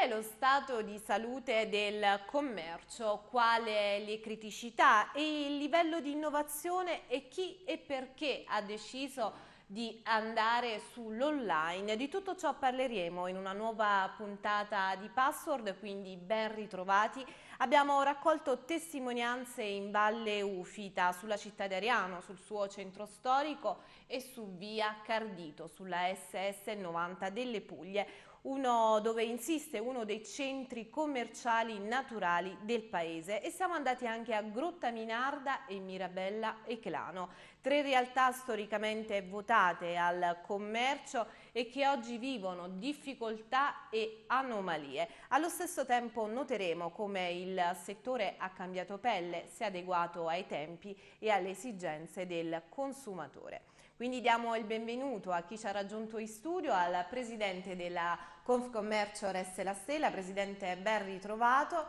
è lo stato di salute del commercio, quali le criticità e il livello di innovazione e chi e perché ha deciso di andare sull'online. Di tutto ciò parleremo in una nuova puntata di Password, quindi ben ritrovati. Abbiamo raccolto testimonianze in Valle Ufita, sulla città di Ariano, sul suo centro storico e su via Cardito, sulla SS 90 delle Puglie uno dove insiste uno dei centri commerciali naturali del paese e siamo andati anche a Grotta Minarda e Mirabella e Clano, tre realtà storicamente votate al commercio e che oggi vivono difficoltà e anomalie. Allo stesso tempo noteremo come il settore ha cambiato pelle, si è adeguato ai tempi e alle esigenze del consumatore. Quindi diamo il benvenuto a chi ci ha raggiunto in studio, al presidente della Confcommercio Oreste La Stella, presidente ben ritrovato,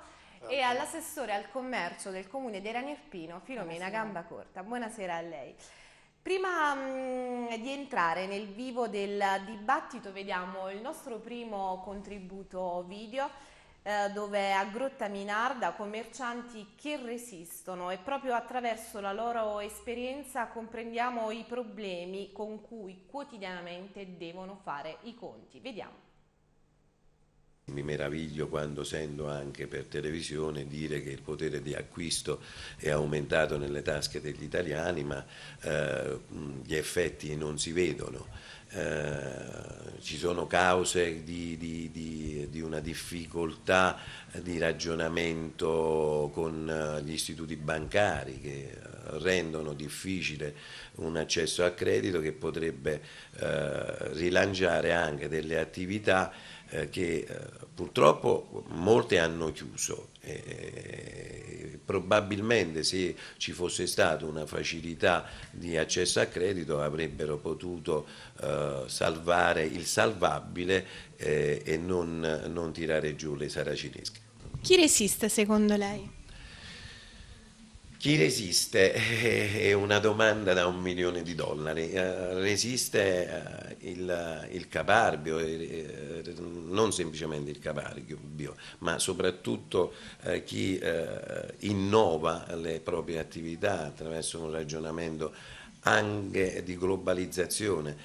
e all'assessore al commercio del comune di Ranierpino, Filomena Gamba Corta. Buonasera a lei. Prima mh, di entrare nel vivo del dibattito vediamo il nostro primo contributo video eh, dove a Grotta Minarda commercianti che resistono e proprio attraverso la loro esperienza comprendiamo i problemi con cui quotidianamente devono fare i conti. Vediamo. Mi meraviglio quando sento anche per televisione dire che il potere di acquisto è aumentato nelle tasche degli italiani, ma eh, gli effetti non si vedono. Eh, ci sono cause di, di, di, di, una difficoltà di ragionamento con eh, gli istituti bancari che rendono difficile un accesso a credito che potrebbe eh, rilanciare anche delle attività eh, che eh, purtroppo molte hanno chiuso. E, probabilmente se ci fosse stata una facilità di accesso a credito avrebbero potuto eh, salvare il salvabile eh, e non, non tirare giù le saracinesche. Chi resiste secondo lei? Chi resiste è una domanda da un milione di dollari. Eh, resiste eh, il, il caparbio, eh, non semplicemente il caparbio, ma soprattutto chi innova le proprie attività attraverso un ragionamento anche di globalizzazione.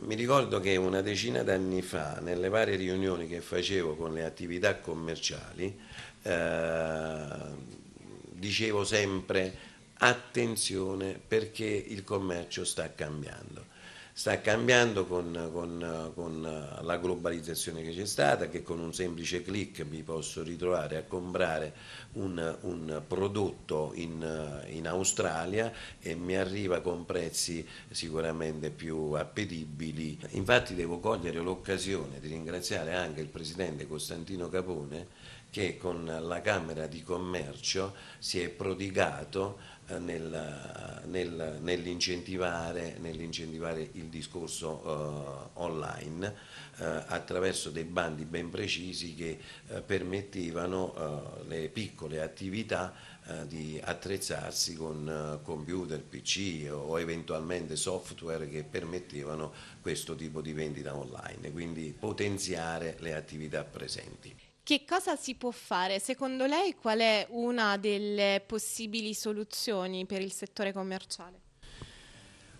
mi ricordo che una decina d'anni fa, nelle varie riunioni che facevo con le attività commerciali, dicevo sempre attenzione perché il commercio sta cambiando. Sta cambiando con, con, con la globalizzazione che c'è stata, che con un semplice clic mi posso ritrovare a comprare un, un prodotto in, in, Australia e mi arriva con prezzi sicuramente più appetibili. Infatti devo cogliere l'occasione di ringraziare anche il Presidente Costantino Capone che con la Camera di Commercio si è prodigato eh, nel, nel, nell'incentivare, nell'incentivare, il discorso uh, online uh, attraverso dei bandi ben precisi che uh, permettevano le piccole attività di attrezzarsi con computer, PC o eventualmente software che permettevano questo tipo di vendita online, quindi potenziare le attività presenti. Che cosa si può fare? Secondo lei qual è una delle possibili soluzioni per il settore commerciale?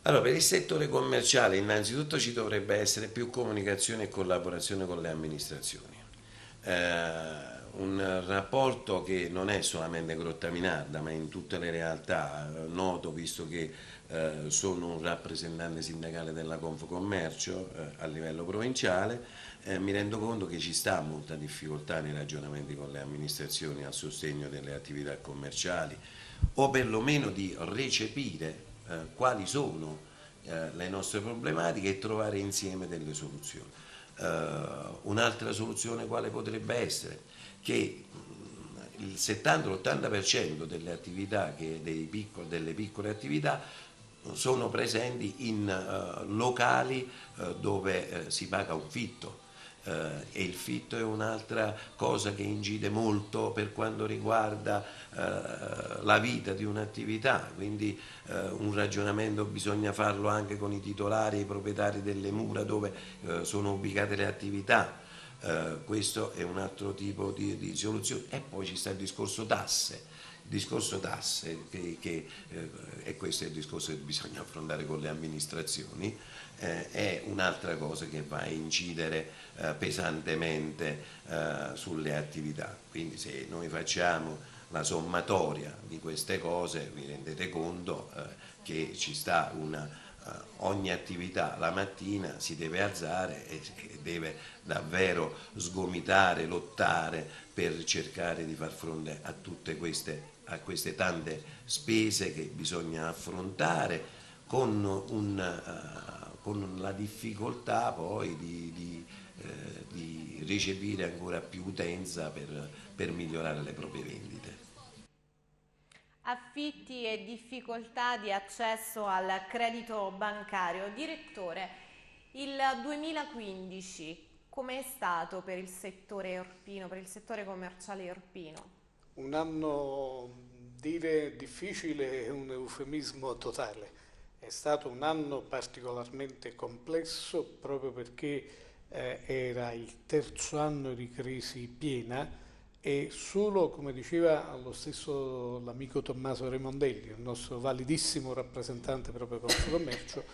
Allora, per il settore commerciale innanzitutto ci dovrebbe essere più comunicazione e collaborazione con le amministrazioni. Eh, un rapporto che non è solamente Grottaminarda ma in tutte le realtà, eh, noto visto che eh, sono un rappresentante sindacale della Confcommercio eh, a livello provinciale, eh, mi rendo conto che ci sta molta difficoltà nei ragionamenti con le amministrazioni a sostegno delle attività commerciali o perlomeno di recepire eh, quali sono eh, le nostre problematiche e trovare insieme delle soluzioni. Eh, un'altra soluzione quale potrebbe essere? Che mm, il 70-80% delle attività, piccoli, delle piccole attività sono presenti in uh, locali dove si paga un fitto, eh, e il fitto è un'altra cosa che incide molto per quanto riguarda eh, la vita di un'attività, quindi eh, un ragionamento bisogna farlo anche con i titolari e i proprietari delle mura dove eh, sono ubicate le attività. Eh, questo è un altro tipo di, di, soluzione. E poi ci sta il discorso tasse. Discorso tasse, che, che eh, e questo è il discorso che bisogna affrontare con le amministrazioni, eh, è un'altra cosa che va a incidere eh, pesantemente eh, sulle attività. Quindi se noi facciamo la sommatoria di queste cose vi rendete conto eh, che ci sta una, uh, ogni attività la mattina si deve alzare e, e deve davvero sgomitare, lottare per cercare di far fronte a tutte queste, a queste tante spese che bisogna affrontare con, un, uh, con la difficoltà poi di, di, eh, di, recepire ancora più utenza per, per migliorare le proprie vendite affitti e difficoltà di accesso al credito bancario. Direttore, il 2015 come è stato per il settore irpino, per il settore commerciale irpino? Un anno, dire difficile è un eufemismo totale. È stato un anno particolarmente complesso proprio perché eh, era il terzo anno di crisi piena e solo, come diceva lo stesso l'amico Tommaso Remondelli, il nostro validissimo rappresentante proprio per il commercio,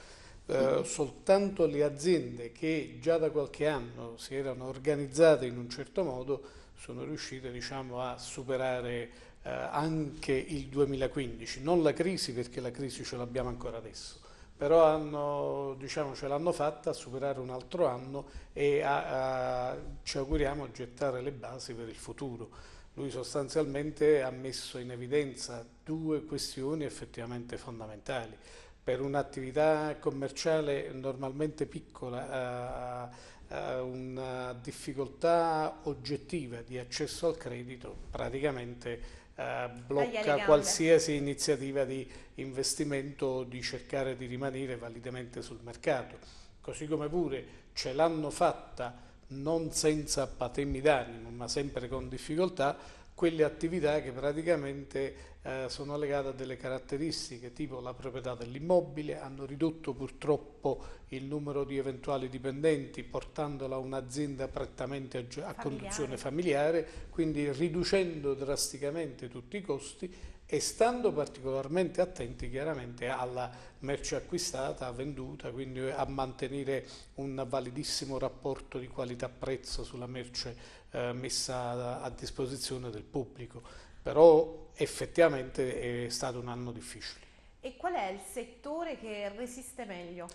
eh, soltanto le aziende che già da qualche anno si erano organizzate in un certo modo sono riuscite diciamo, a superare anche il 2015, non la crisi perché la crisi ce l'abbiamo ancora adesso, però hanno, diciamo, ce l'hanno fatta a superare un altro anno e a, a, ci auguriamo a gettare le basi per il futuro. Lui sostanzialmente ha messo in evidenza due questioni effettivamente fondamentali. Per un'attività commerciale normalmente piccola, eh, una difficoltà oggettiva di accesso al credito praticamente eh, blocca qualsiasi iniziativa di investimento o di cercare di rimanere validamente sul mercato. Così come pure ce l'hanno fatta non senza patemi d'animo, ma sempre con difficoltà, quelle attività che praticamente eh, sono legate a delle caratteristiche tipo la proprietà dell'immobile, hanno ridotto purtroppo il numero di eventuali dipendenti portandola a un'azienda prettamente a, a conduzione familiare, quindi riducendo drasticamente tutti i costi e stando particolarmente attenti chiaramente alla merce acquistata, venduta, quindi a mantenere un validissimo rapporto di qualità-prezzo sulla merce eh, messa a disposizione del pubblico, però effettivamente è stato un anno difficile. E qual è il settore che resiste meglio?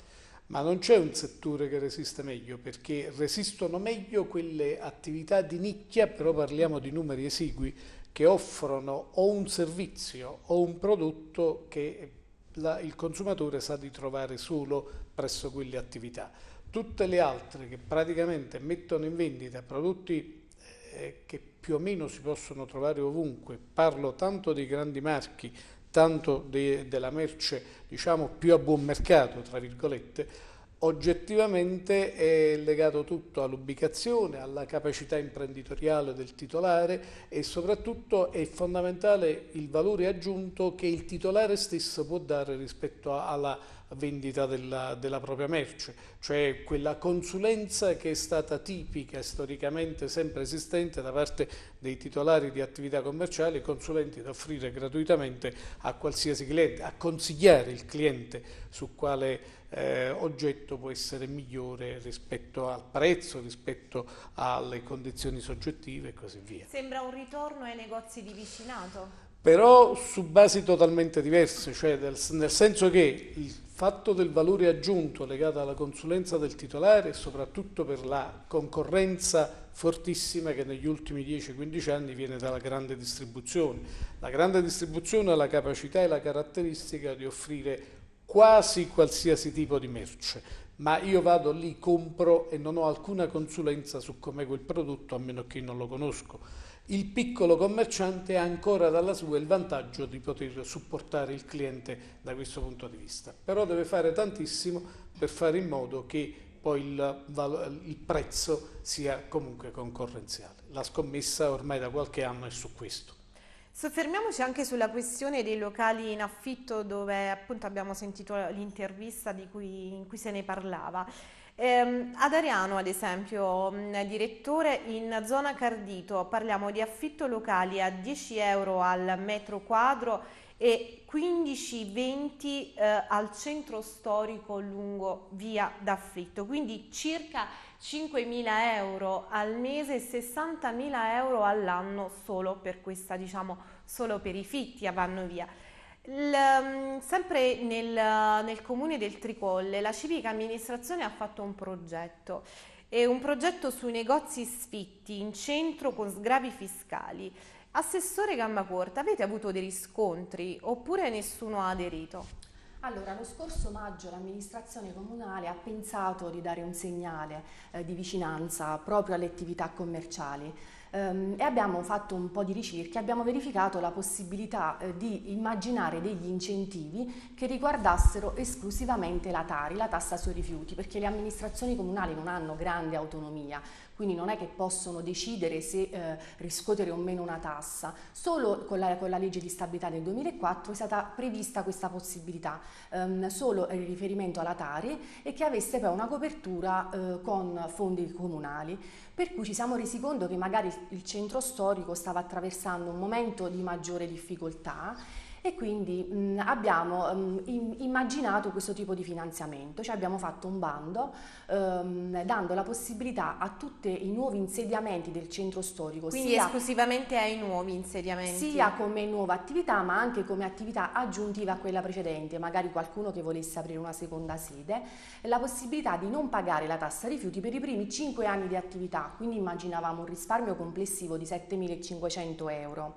Ma non c'è un settore che resiste meglio perché resistono meglio quelle attività di nicchia, però parliamo di numeri esigui, che offrono o un servizio o un prodotto che la, il consumatore sa di trovare solo presso quelle attività. Tutte le altre che praticamente mettono in vendita prodotti che più o meno si possono trovare ovunque, parlo tanto dei grandi marchi, tanto de, della merce diciamo più a buon mercato, tra virgolette, oggettivamente è legato tutto all'ubicazione, alla capacità imprenditoriale del titolare e soprattutto è fondamentale il valore aggiunto che il titolare stesso può dare rispetto alla vendita della, della, propria merce, cioè quella consulenza che è stata tipica storicamente sempre esistente da parte dei titolari di attività commerciali, consulenti da offrire gratuitamente a qualsiasi cliente, a consigliare il cliente su quale eh, oggetto può essere migliore rispetto al prezzo, rispetto alle condizioni soggettive e così via. Sembra un ritorno ai negozi di vicinato? Però su basi totalmente diverse, cioè nel senso che il fatto del valore aggiunto legato alla consulenza del titolare e soprattutto per la concorrenza fortissima che negli ultimi 10-15 anni viene dalla grande distribuzione. La grande distribuzione ha la capacità e la caratteristica di offrire quasi qualsiasi tipo di merce, ma io vado lì, compro e non ho alcuna consulenza su com'è quel prodotto a meno che non lo conosco. Il piccolo commerciante ha ancora dalla sua il vantaggio di poter supportare il cliente da questo punto di vista, però deve fare tantissimo per fare in modo che poi il, il prezzo sia comunque concorrenziale. La scommessa ormai da qualche anno è su questo. Soffermiamoci anche sulla questione dei locali in affitto dove appunto abbiamo sentito l'intervista in cui se ne parlava. Eh, ad Ariano, ad esempio, direttore, in zona Cardito parliamo di affitto locali a 10 euro al metro quadro e 15-20 eh, al centro storico lungo via d'affitto, quindi circa 5.000 euro al mese e 60.000 euro all'anno solo per questa, diciamo, solo per i fitti vanno via. Il, mm, sempre nel, nel, comune del Tricolle la civica amministrazione ha fatto un progetto, è un progetto sui negozi sfitti in centro con sgravi fiscali. Assessore Gambacorta, avete avuto dei riscontri oppure nessuno ha aderito? Allora, lo scorso maggio l'amministrazione comunale ha pensato di dare un segnale eh, di vicinanza proprio alle attività commerciali ehm, e abbiamo fatto un po' di ricerche, abbiamo verificato la possibilità eh, di immaginare degli incentivi che riguardassero esclusivamente la Tari, la tassa sui rifiuti, perché le amministrazioni comunali non hanno grande autonomia, quindi non è che possono decidere se eh, riscuotere o meno una tassa. Solo con la, con la, legge di stabilità del 2004 è stata prevista questa possibilità, ehm, solo in riferimento alla Tari e che avesse poi una copertura eh, con fondi comunali. Per cui ci siamo resi conto che magari il centro storico stava attraversando un momento di maggiore difficoltà e quindi mh, abbiamo mh, immaginato questo tipo di finanziamento, cioè abbiamo fatto un bando ehm, dando la possibilità a tutti i nuovi insediamenti del centro storico, quindi sia, esclusivamente ai nuovi insediamenti, sia come nuova attività ma anche come attività aggiuntiva a quella precedente, magari qualcuno che volesse aprire una seconda sede, la possibilità di non pagare la tassa rifiuti per i primi 5 anni di attività, quindi immaginavamo un risparmio complessivo di 7.500 euro.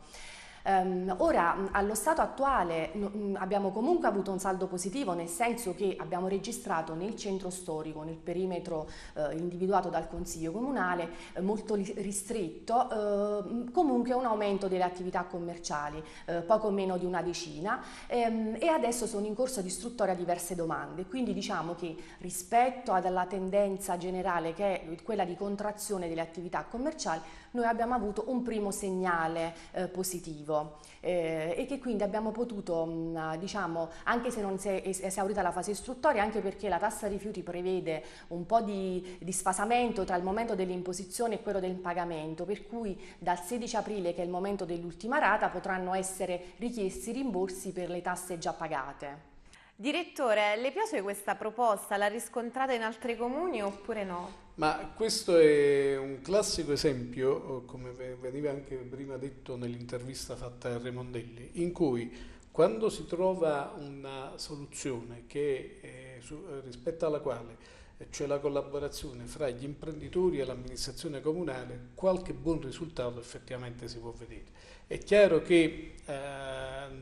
Um, ora, allo stato attuale n- abbiamo comunque avuto un saldo positivo, nel senso che abbiamo registrato nel centro storico, nel perimetro eh, individuato dal Consiglio Comunale, eh, molto ristretto, eh, comunque un aumento delle attività commerciali, poco meno di una decina, ehm, e adesso sono in corso di istruttoria diverse domande. Quindi diciamo che rispetto alla tendenza generale che è quella di contrazione delle attività commerciali, noi abbiamo avuto un primo segnale eh, positivo eh, e che quindi abbiamo potuto, mh, diciamo, anche se non si è esaurita la fase istruttoria, anche perché la tassa rifiuti prevede un po' di, di sfasamento tra il momento dell'imposizione e quello del pagamento, per cui dal 16 aprile, che è il momento dell'ultima rata, potranno essere richiesti rimborsi per le tasse già pagate. Direttore, le piace questa proposta? L'ha riscontrata in altri comuni oppure no? Ma questo è un classico esempio, come veniva anche prima detto nell'intervista fatta a Remondelli, in cui quando si trova una soluzione che, eh, su, rispetto alla quale c'è la collaborazione fra gli imprenditori e l'amministrazione comunale, qualche buon risultato effettivamente si può vedere. È chiaro che eh,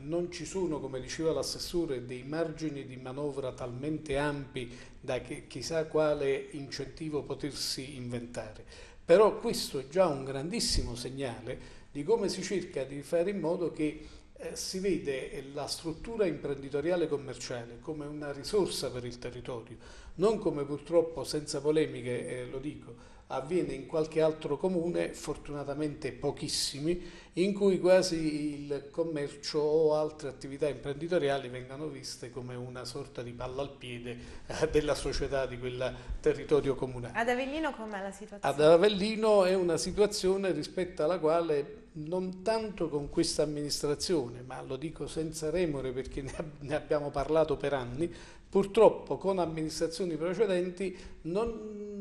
non ci sono, come diceva l'assessore, dei margini di manovra talmente ampi da che chissà quale incentivo potersi inventare, però questo è già un grandissimo segnale di come si cerca di fare in modo che eh, si vede la struttura imprenditoriale commerciale come una risorsa per il territorio, non come purtroppo, senza polemiche eh, lo dico, avviene in qualche altro comune, fortunatamente pochissimi, in cui quasi il commercio o altre attività imprenditoriali vengano viste come una sorta di palla al piede eh, della società di quel territorio comunale. Ad Avellino com'è la situazione? Ad Avellino è una situazione rispetto alla quale non tanto con questa amministrazione, ma lo dico senza remore perché ne abbiamo parlato per anni, purtroppo con amministrazioni precedenti non,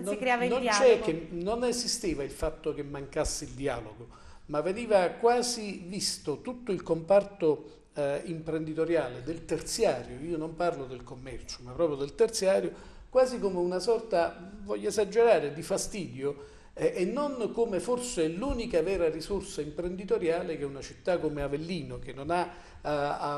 non, non, non, che, non esisteva il fatto che mancasse il dialogo, ma veniva quasi visto tutto il comparto eh, imprenditoriale del terziario, io non parlo del commercio, ma proprio del terziario, quasi come una sorta, voglio esagerare, di fastidio e non come forse l'unica vera risorsa imprenditoriale che una città come Avellino, che non ha uh,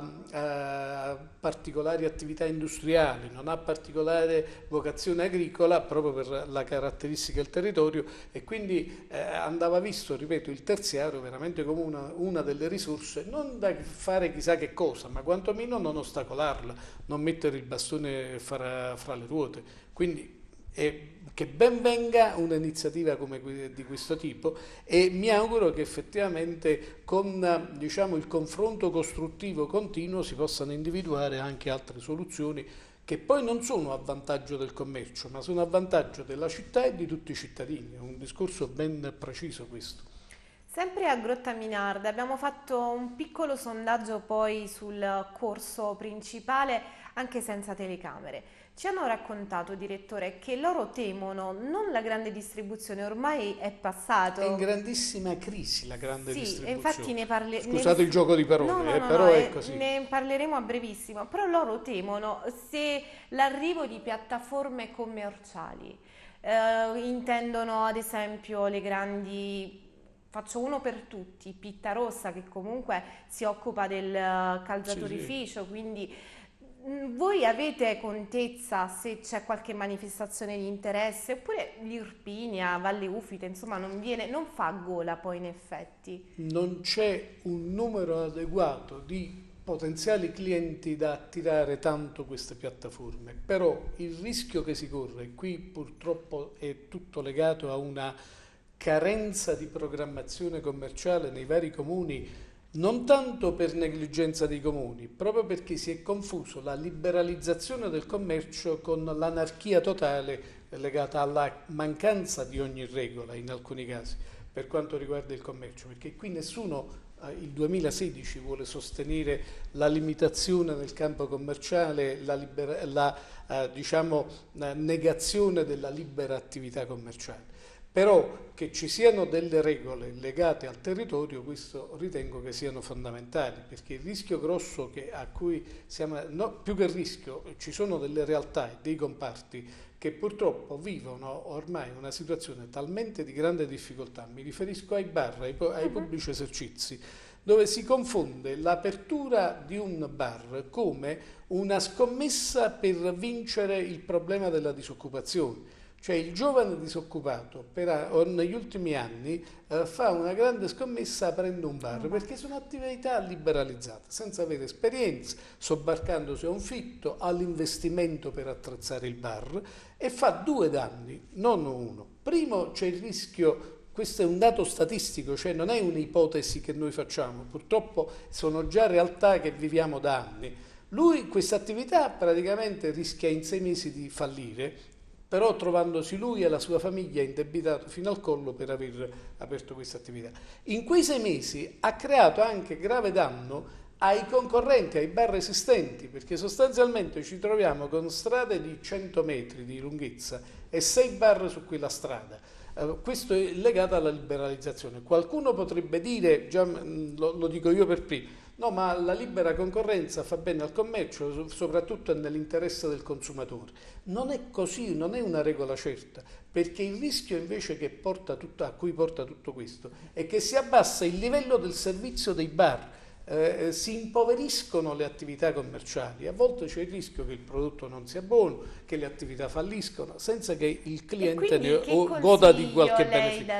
uh, particolari attività industriali, non ha particolare vocazione agricola proprio per la caratteristica del territorio e quindi eh, andava visto, ripeto, il terziario veramente come una, una, delle risorse, non da fare chissà che cosa, ma quantomeno non ostacolarla, non mettere il bastone fra, fra le ruote. Quindi è che ben venga un'iniziativa di questo tipo e mi auguro che effettivamente con diciamo, il confronto costruttivo continuo si possano individuare anche altre soluzioni che poi non sono a vantaggio del commercio, ma sono a vantaggio della città e di tutti i cittadini. È un discorso ben preciso questo. Sempre a Grotta Minarda abbiamo fatto un piccolo sondaggio poi sul corso principale anche senza telecamere. Ci hanno raccontato, direttore, che loro temono non la grande distribuzione, ormai è passato. È in grandissima crisi la grande sì, distribuzione. infatti ne parleremo. Scusate il gioco di parole, no, no, eh, no, però è eh, così. Ne parleremo a brevissimo, però loro temono se l'arrivo di piattaforme commerciali eh, intendono ad esempio le grandi Faccio uno per tutti, Pitta Rossa che comunque si occupa del calzatorificio, sì, sì. quindi Mm, voi avete contezza se c'è qualche manifestazione di interesse oppure l'Irpinia, Valle Ufita, insomma non, viene, non fa gola poi in effetti? Non c'è un numero adeguato di potenziali clienti da attirare tanto queste piattaforme, però il rischio che si corre, qui purtroppo è tutto legato a una carenza di programmazione commerciale nei vari comuni non tanto per negligenza dei comuni, proprio perché si è confuso la liberalizzazione del commercio con l'anarchia totale legata alla mancanza di ogni regola in alcuni casi per quanto riguarda il commercio, perché qui nessuno eh, il 2016 vuole sostenere la limitazione nel campo commerciale, la, libera, la eh, diciamo, la negazione della libera attività commerciale. Però che ci siano delle regole legate al territorio, questo ritengo che siano fondamentali, perché il rischio grosso a cui siamo, no, più che il rischio, ci sono delle realtà e dei comparti che purtroppo vivono ormai una situazione talmente di grande difficoltà, mi riferisco ai bar, ai, ai mhm. pubblici esercizi, dove si confonde l'apertura di un bar come una scommessa per vincere il problema della disoccupazione cioè il giovane disoccupato per, negli ultimi anni eh, fa una grande scommessa aprendo un bar perché sono attività liberalizzate, senza avere esperienza, sobbarcandosi a un fitto, all'investimento per attrezzare il bar e fa due danni, non uno. Primo c'è il rischio questo è un dato statistico, cioè non è un'ipotesi che noi facciamo, purtroppo sono già realtà che viviamo da anni. Lui questa attività praticamente rischia in sei mesi di fallire però trovandosi lui e la sua famiglia indebitato fino al collo per aver aperto questa attività. In quei sei mesi ha creato anche grave danno ai concorrenti, ai bar esistenti, perché sostanzialmente ci troviamo con strade di 100 metri di lunghezza e sei bar su quella strada. Uh, questo è legato alla liberalizzazione. Qualcuno potrebbe dire, già mm, lo dico io per primo, No, ma la libera concorrenza fa bene al commercio, soprattutto nell'interesse del consumatore. Non è così, non è una regola certa, perché il rischio invece tutto, a cui porta tutto questo è che si abbassa il livello del servizio dei bar eh, si impoveriscono le attività commerciali, a volte c'è il rischio che il prodotto non sia buono, che le attività falliscono, senza che il cliente ne goda di qualche beneficio.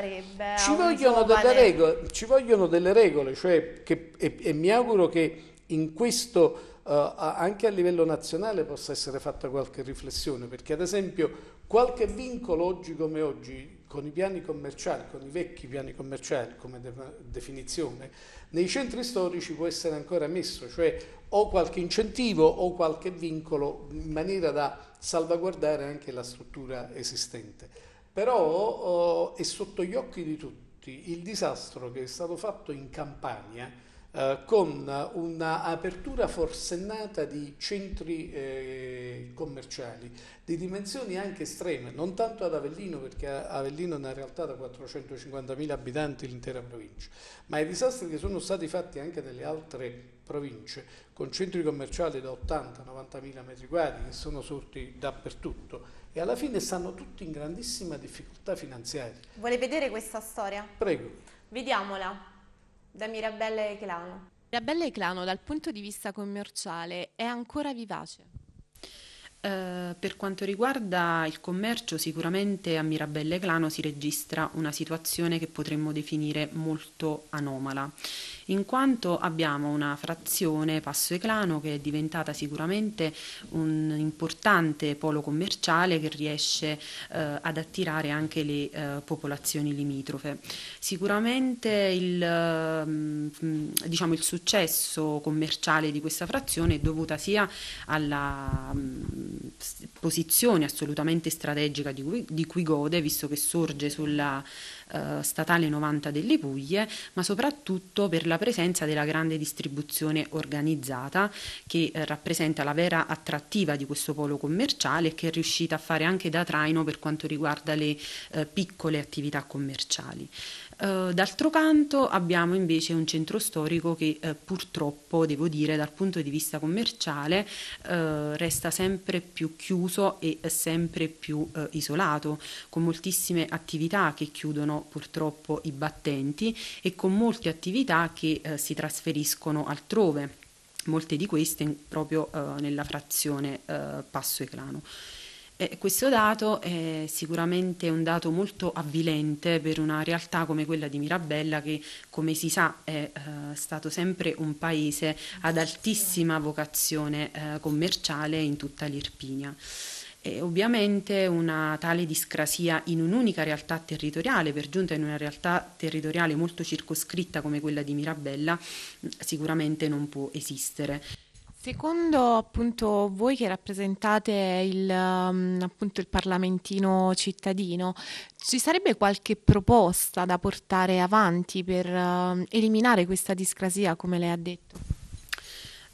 Ci vogliono, delle regole, ci vogliono delle regole, cioè che, e, e mi auguro che in questo Uh, anche a livello nazionale possa essere fatta qualche riflessione, perché ad esempio qualche vincolo oggi come oggi, con i piani commerciali, con i vecchi piani commerciali come de definizione, nei centri storici può essere ancora messo, cioè o qualche incentivo o qualche vincolo in maniera da salvaguardare anche la struttura esistente. Però oh, è sotto gli occhi di tutti il disastro che è stato fatto in Campania eh, con un'apertura forsennata di centri eh, commerciali di dimensioni anche estreme, non tanto ad Avellino perché Avellino è una realtà da 450.000 abitanti l'intera provincia, ma i disastri che sono stati fatti anche nelle altre province con centri commerciali da 80-90.000 metri quadri che sono sorti dappertutto e alla fine stanno tutti in grandissima difficoltà finanziaria. Vuole vedere questa storia? Prego. Vediamola da Mirabella Eclano. Mirabella Eclano dal punto di vista commerciale è ancora vivace? Eh, per quanto riguarda il commercio, sicuramente a Mirabelle Eclano si registra una situazione che potremmo definire molto anomala in quanto abbiamo una frazione Passo Eclano che è diventata sicuramente un importante polo commerciale che riesce eh, ad attirare anche le eh, popolazioni limitrofe. Sicuramente il, mm, diciamo, il, successo commerciale di questa frazione è dovuta sia alla, mm, posizione assolutamente strategica di cui, di cui, gode, visto che sorge sulla uh, statale 90 delle Puglie, ma soprattutto per la presenza della grande distribuzione organizzata che uh, rappresenta la vera attrattiva di questo polo commerciale e che è riuscita a fare anche da traino per quanto riguarda le uh, piccole attività commerciali. Uh, d'altro canto abbiamo invece un centro storico che uh, purtroppo, devo dire, dal punto di vista commerciale uh, resta sempre più chiuso e sempre più isolato, con moltissime attività che chiudono purtroppo i battenti e con molte attività che si trasferiscono altrove, molte di queste proprio nella frazione Passo Eclano. Eh, questo dato è sicuramente un dato molto avvilente per una realtà come quella di Mirabella che come si sa è eh, stato sempre un paese ad altissima vocazione eh, commerciale in tutta l'Irpinia. E ovviamente una tale discrasia in un'unica realtà territoriale, per giunta in una realtà territoriale molto circoscritta come quella di Mirabella, sicuramente non può esistere. Secondo appunto voi che rappresentate il, um, appunto, il parlamentino cittadino, ci sarebbe qualche proposta da portare avanti per uh, eliminare questa discrasia, come lei ha detto?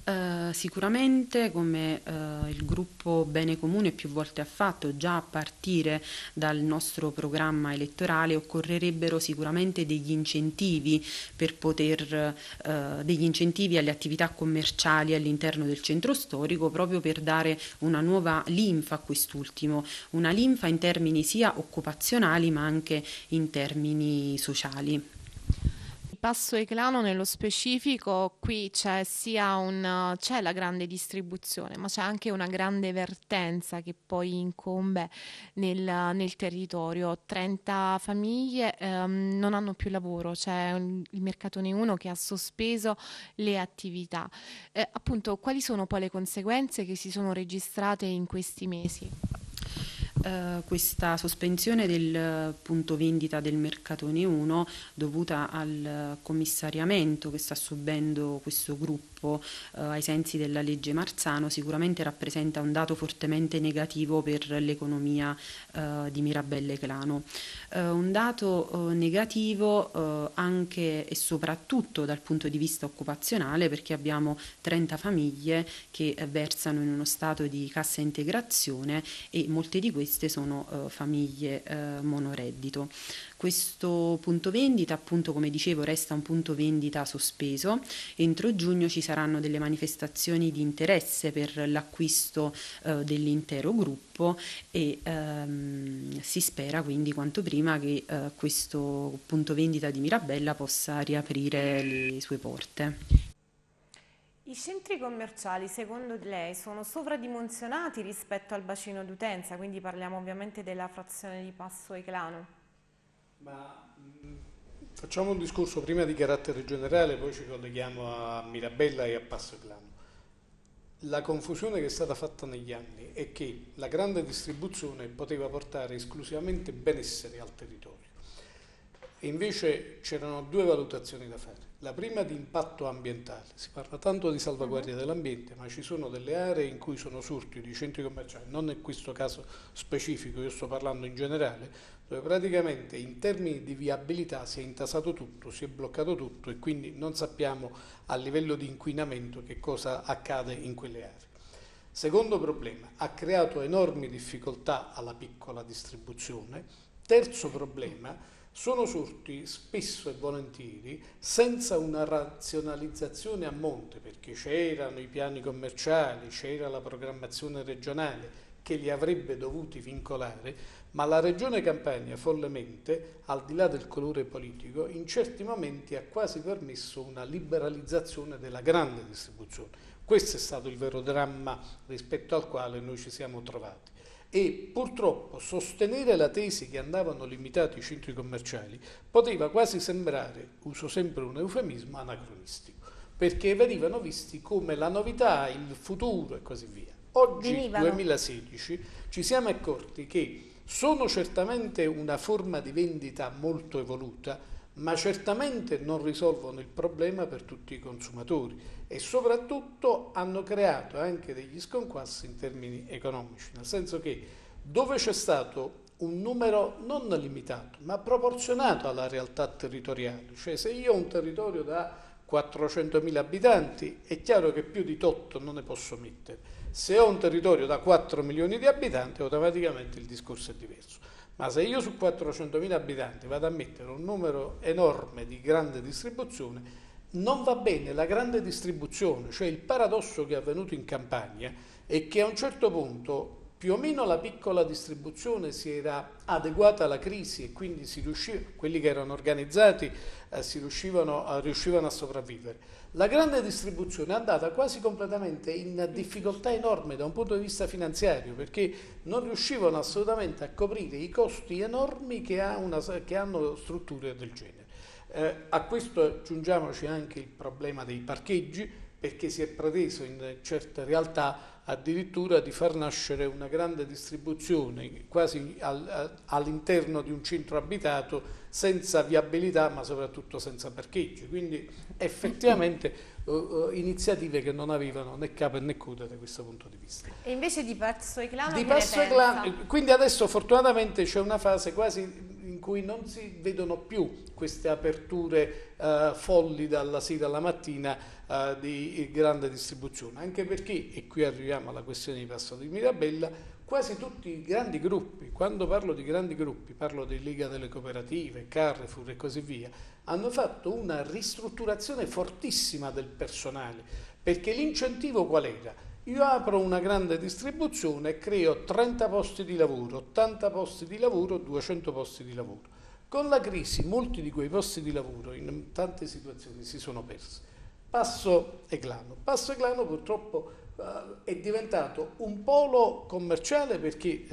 Uh, sicuramente come uh, il gruppo Bene Comune più volte ha fatto, già a partire dal nostro programma elettorale occorrerebbero sicuramente degli incentivi per poter, uh, degli incentivi alle attività commerciali all'interno del centro storico proprio per dare una nuova linfa a quest'ultimo, una linfa in termini sia occupazionali ma anche in termini sociali. Passo Eclano nello specifico, qui c'è sia un, c'è la grande distribuzione, ma c'è anche una grande vertenza che poi incombe nel, nel territorio. 30 famiglie ehm, non hanno più lavoro, c'è il Mercatone 1 che ha sospeso le attività. Eh, appunto, quali sono poi le conseguenze che si sono registrate in questi mesi? Uh, questa sospensione del punto vendita del Mercatone 1 dovuta al commissariamento che sta subendo questo gruppo sviluppo eh, ai sensi della legge Marzano sicuramente rappresenta un dato fortemente negativo per l'economia eh, di Mirabelle Clano. Eh, un dato eh, negativo eh, anche e soprattutto dal punto di vista occupazionale perché abbiamo 30 famiglie che versano in uno stato di cassa integrazione e molte di queste sono eh, famiglie monoreddito. Questo punto vendita, appunto come dicevo, resta un punto vendita sospeso. Entro giugno ci saranno delle manifestazioni di interesse per l'acquisto eh, dell'intero gruppo e ehm, si spera quindi quanto prima che eh, questo punto vendita di Mirabella possa riaprire le sue porte. I centri commerciali, secondo lei, sono sovradimensionati rispetto al bacino d'utenza, quindi parliamo ovviamente della frazione di Passo Eclano? Ma mh, mm, facciamo un discorso prima di carattere generale, poi ci colleghiamo a Mirabella e a Passo Clano. La confusione che è stata fatta negli anni è che la grande distribuzione poteva portare esclusivamente benessere al territorio. E invece c'erano due valutazioni da fare. La prima di impatto ambientale, si parla tanto di salvaguardia uh-huh. dell'ambiente, ma ci sono delle aree in cui sono sorti di centri commerciali, non in questo caso specifico, io sto parlando in generale, dove praticamente in termini di viabilità si è intasato tutto, si è bloccato tutto e quindi non sappiamo a livello di inquinamento che cosa accade in quelle aree. Secondo problema, ha creato enormi difficoltà alla piccola distribuzione. Terzo problema, sono sorti spesso e volentieri senza una razionalizzazione a monte, perché c'erano i piani commerciali, c'era la programmazione regionale che li avrebbe dovuti vincolare, ma la Regione Campania follemente, al di là del colore politico, in certi momenti ha quasi permesso una liberalizzazione della grande distribuzione. Questo è stato il vero dramma rispetto al quale noi ci siamo trovati e purtroppo sostenere la tesi che andavano limitati i centri commerciali poteva quasi sembrare, uso sempre un eufemismo, anacronistico, perché venivano visti come la novità, il futuro e così via. Oggi, Venivano. 2016, ci siamo accorti che sono certamente una forma di vendita molto evoluta, ma certamente non risolvono il problema per tutti i consumatori e soprattutto hanno creato anche degli sconquassi in termini economici, nel senso che dove c'è stato un numero non limitato, ma proporzionato alla realtà territoriale, cioè se io ho un territorio da 400.000 abitanti, è chiaro che più di tot non ne posso mettere. Se ho un territorio da 4 milioni di abitanti, automaticamente il discorso è diverso. Ma se io su 400.000 abitanti vado a mettere un numero enorme di grande distribuzione, non va bene la grande distribuzione, cioè il paradosso che è avvenuto in campagna è che a un certo punto più o meno la piccola distribuzione si era adeguata alla crisi e quindi riusciva, quelli che erano organizzati eh, riuscivano, riuscivano a sopravvivere. La grande distribuzione è andata quasi completamente in difficoltà enorme da un punto di vista finanziario perché non riuscivano assolutamente a coprire i costi enormi che, ha una, che hanno strutture del genere. Eh, a questo aggiungiamoci anche il problema dei parcheggi perché si è preteso in certe realtà addirittura di far nascere una grande distribuzione quasi al, all'interno di un centro abitato senza viabilità ma soprattutto senza parcheggi, quindi effettivamente uh, iniziative che non avevano né capo né coda da questo punto di vista. E invece di Passo Eclano di Passo Eclano, quindi adesso fortunatamente c'è una fase quasi in cui non si vedono più queste aperture uh, folli dalla sera alla mattina uh, di grande distribuzione, anche perché, e qui arriviamo alla questione di Passo di Mirabella, quasi tutti i grandi gruppi, quando parlo di grandi gruppi, parlo di Liga delle Cooperative, Carrefour e così via, hanno fatto una ristrutturazione fortissima del personale, perché l'incentivo qual era? Io apro una grande distribuzione e creo 30 posti di lavoro, 80 posti di lavoro, 200 posti di lavoro. Con la crisi molti di quei posti di lavoro in tante situazioni si sono persi. Passo Eclano. Passo Eclano purtroppo uh, è diventato un polo commerciale perché,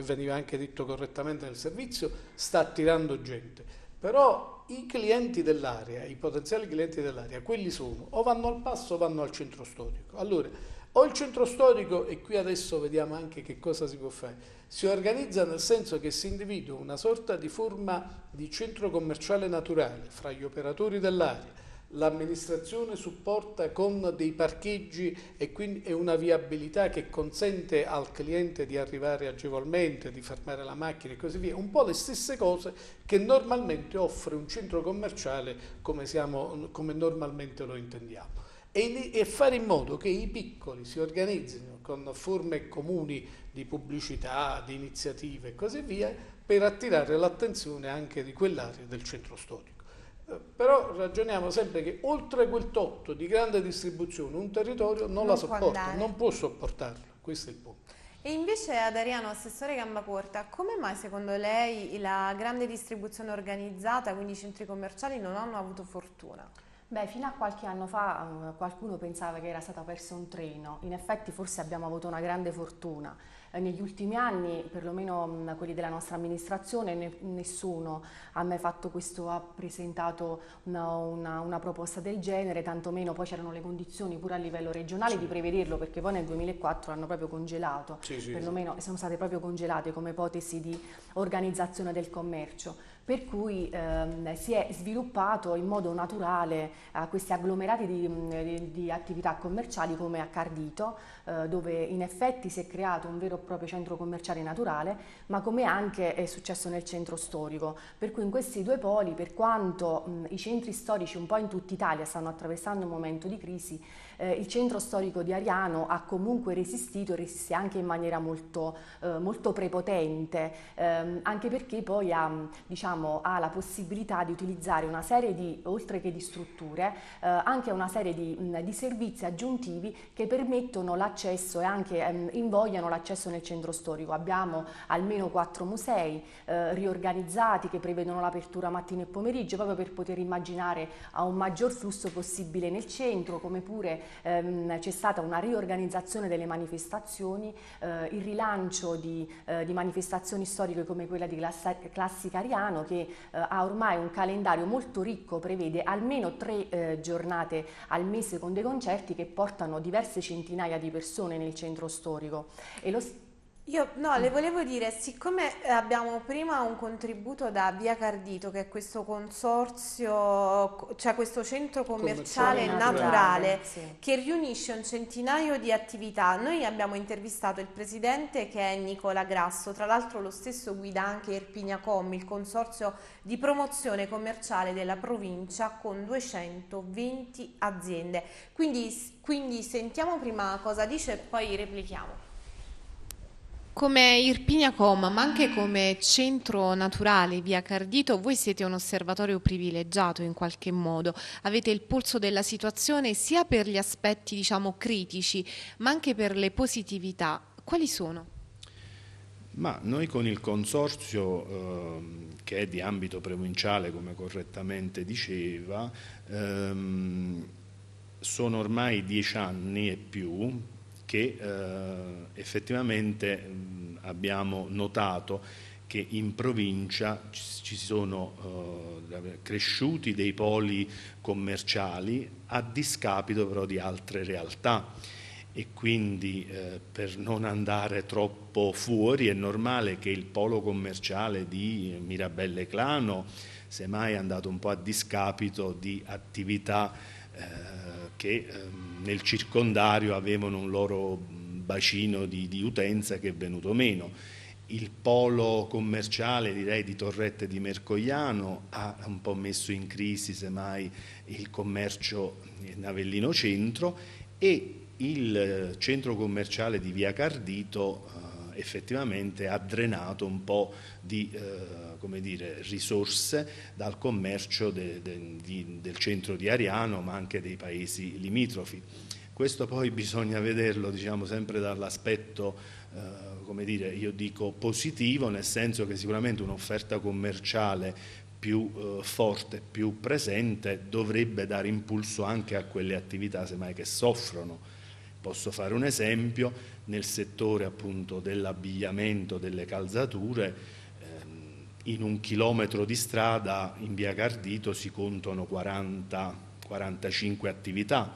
veniva anche detto correttamente nel servizio, sta attirando gente. Però i clienti dell'area, i potenziali clienti dell'area, quelli sono o vanno al passo o vanno al centro storico. Allora, o il centro storico, e qui adesso vediamo anche che cosa si può fare, si organizza nel senso che si individua una sorta di forma di centro commerciale naturale fra gli operatori dell'area, l'amministrazione supporta con dei parcheggi e quindi è una viabilità che consente al cliente di arrivare agevolmente, di fermare la macchina e così via, un po' le stesse cose che normalmente offre un centro commerciale come, siamo, come normalmente lo intendiamo e, e fare in modo che i piccoli si organizzino con forme comuni di pubblicità, di iniziative e così via per attirare l'attenzione anche di quell'area del centro storico. Eh, però ragioniamo sempre che oltre quel totto di grande distribuzione un territorio non, non la sopporta, non può sopportarlo, questo è il punto. E invece ad Ariano, assessore Gambacorta, come mai secondo lei la grande distribuzione organizzata, quindi i centri commerciali, non hanno avuto fortuna? Beh, fino a qualche anno fa um, qualcuno pensava che era stato perso un treno, in effetti forse abbiamo avuto una grande fortuna. Negli ultimi anni, perlomeno um, quelli della nostra amministrazione, ne, nessuno ha mai fatto questo, ha presentato una, una, una, proposta del genere, tantomeno poi c'erano le condizioni pure a livello regionale sì. di prevederlo, perché poi nel 2004 hanno proprio congelato, sì, sì, perlomeno sono state proprio congelate come ipotesi di organizzazione del commercio per cui ehm, si è sviluppato in modo naturale eh, questi agglomerati di, di, di, attività commerciali come a Cardito, eh, dove in effetti si è creato un vero e proprio centro commerciale naturale, ma come anche è successo nel centro storico. Per cui in questi due poli, per quanto mh, i centri storici un po' in tutta Italia stanno attraversando un momento di crisi, eh, il centro storico di Ariano ha comunque resistito e resiste anche in maniera molto, eh, molto prepotente, ehm, anche perché poi ha, diciamo, ha, la possibilità di utilizzare una serie di, oltre che di strutture, eh, anche una serie di, mh, di, servizi aggiuntivi che permettono l'accesso e anche ehm, invogliano l'accesso nel centro storico. Abbiamo almeno quattro musei eh, riorganizzati che prevedono l'apertura mattina e pomeriggio proprio per poter immaginare a un maggior flusso possibile nel centro, come pure ehm, c'è stata una riorganizzazione delle manifestazioni, eh, il rilancio di, eh, di, manifestazioni storiche come quella di Classica Ariano che eh, ha ormai un calendario molto ricco, prevede almeno tre eh, giornate al mese con dei concerti che portano diverse centinaia di persone nel centro storico. E lo, Io no, le volevo dire, siccome abbiamo prima un contributo da Via Cardito, che è questo consorzio, cioè questo centro commerciale, Commerciale naturale, naturale, sì. che riunisce un centinaio di attività. Noi abbiamo intervistato il presidente che è Nicola Grasso, tra l'altro lo stesso guida anche Irpigna.com, il consorzio di promozione commerciale della provincia con 220 aziende. Quindi, quindi sentiamo prima cosa dice e poi replichiamo. Come Irpigna.com, ma anche come centro naturale via Cardito, voi siete un osservatorio privilegiato in qualche modo. Avete il polso della situazione sia per gli aspetti, diciamo, critici, ma anche per le positività. Quali sono? Ma noi con il consorzio ehm, che è di ambito provinciale, come correttamente diceva, ehm, sono ormai dieci anni e più che eh, effettivamente mh, abbiamo notato che in provincia ci sono eh, cresciuti dei poli commerciali a discapito però di altre realtà. E quindi eh, per non andare troppo fuori è normale che il polo commerciale di Mirabelle Clano semmai è andato un po' a discapito di attività eh, che ehm, nel circondario avevano un loro bacino di, di utenza che è venuto meno. Il polo commerciale direi di Torrette di Mercogliano ha un po' messo in crisi semmai il commercio in Avellino Centro e il centro commerciale di Via Cardito eh, effettivamente ha drenato un po' di eh, dire, risorse dal commercio de, de, di, del centro di Ariano ma anche dei paesi limitrofi. Questo poi bisogna vederlo diciamo, sempre dall'aspetto, eh, come dire, io dico positivo, nel senso che sicuramente un'offerta commerciale più eh, forte, più presente, dovrebbe dare impulso anche a quelle attività semmai che soffrono. Posso fare un esempio, nel settore appunto dell'abbigliamento, delle calzature, in un chilometro di strada in via Cardito si contano 40-45 attività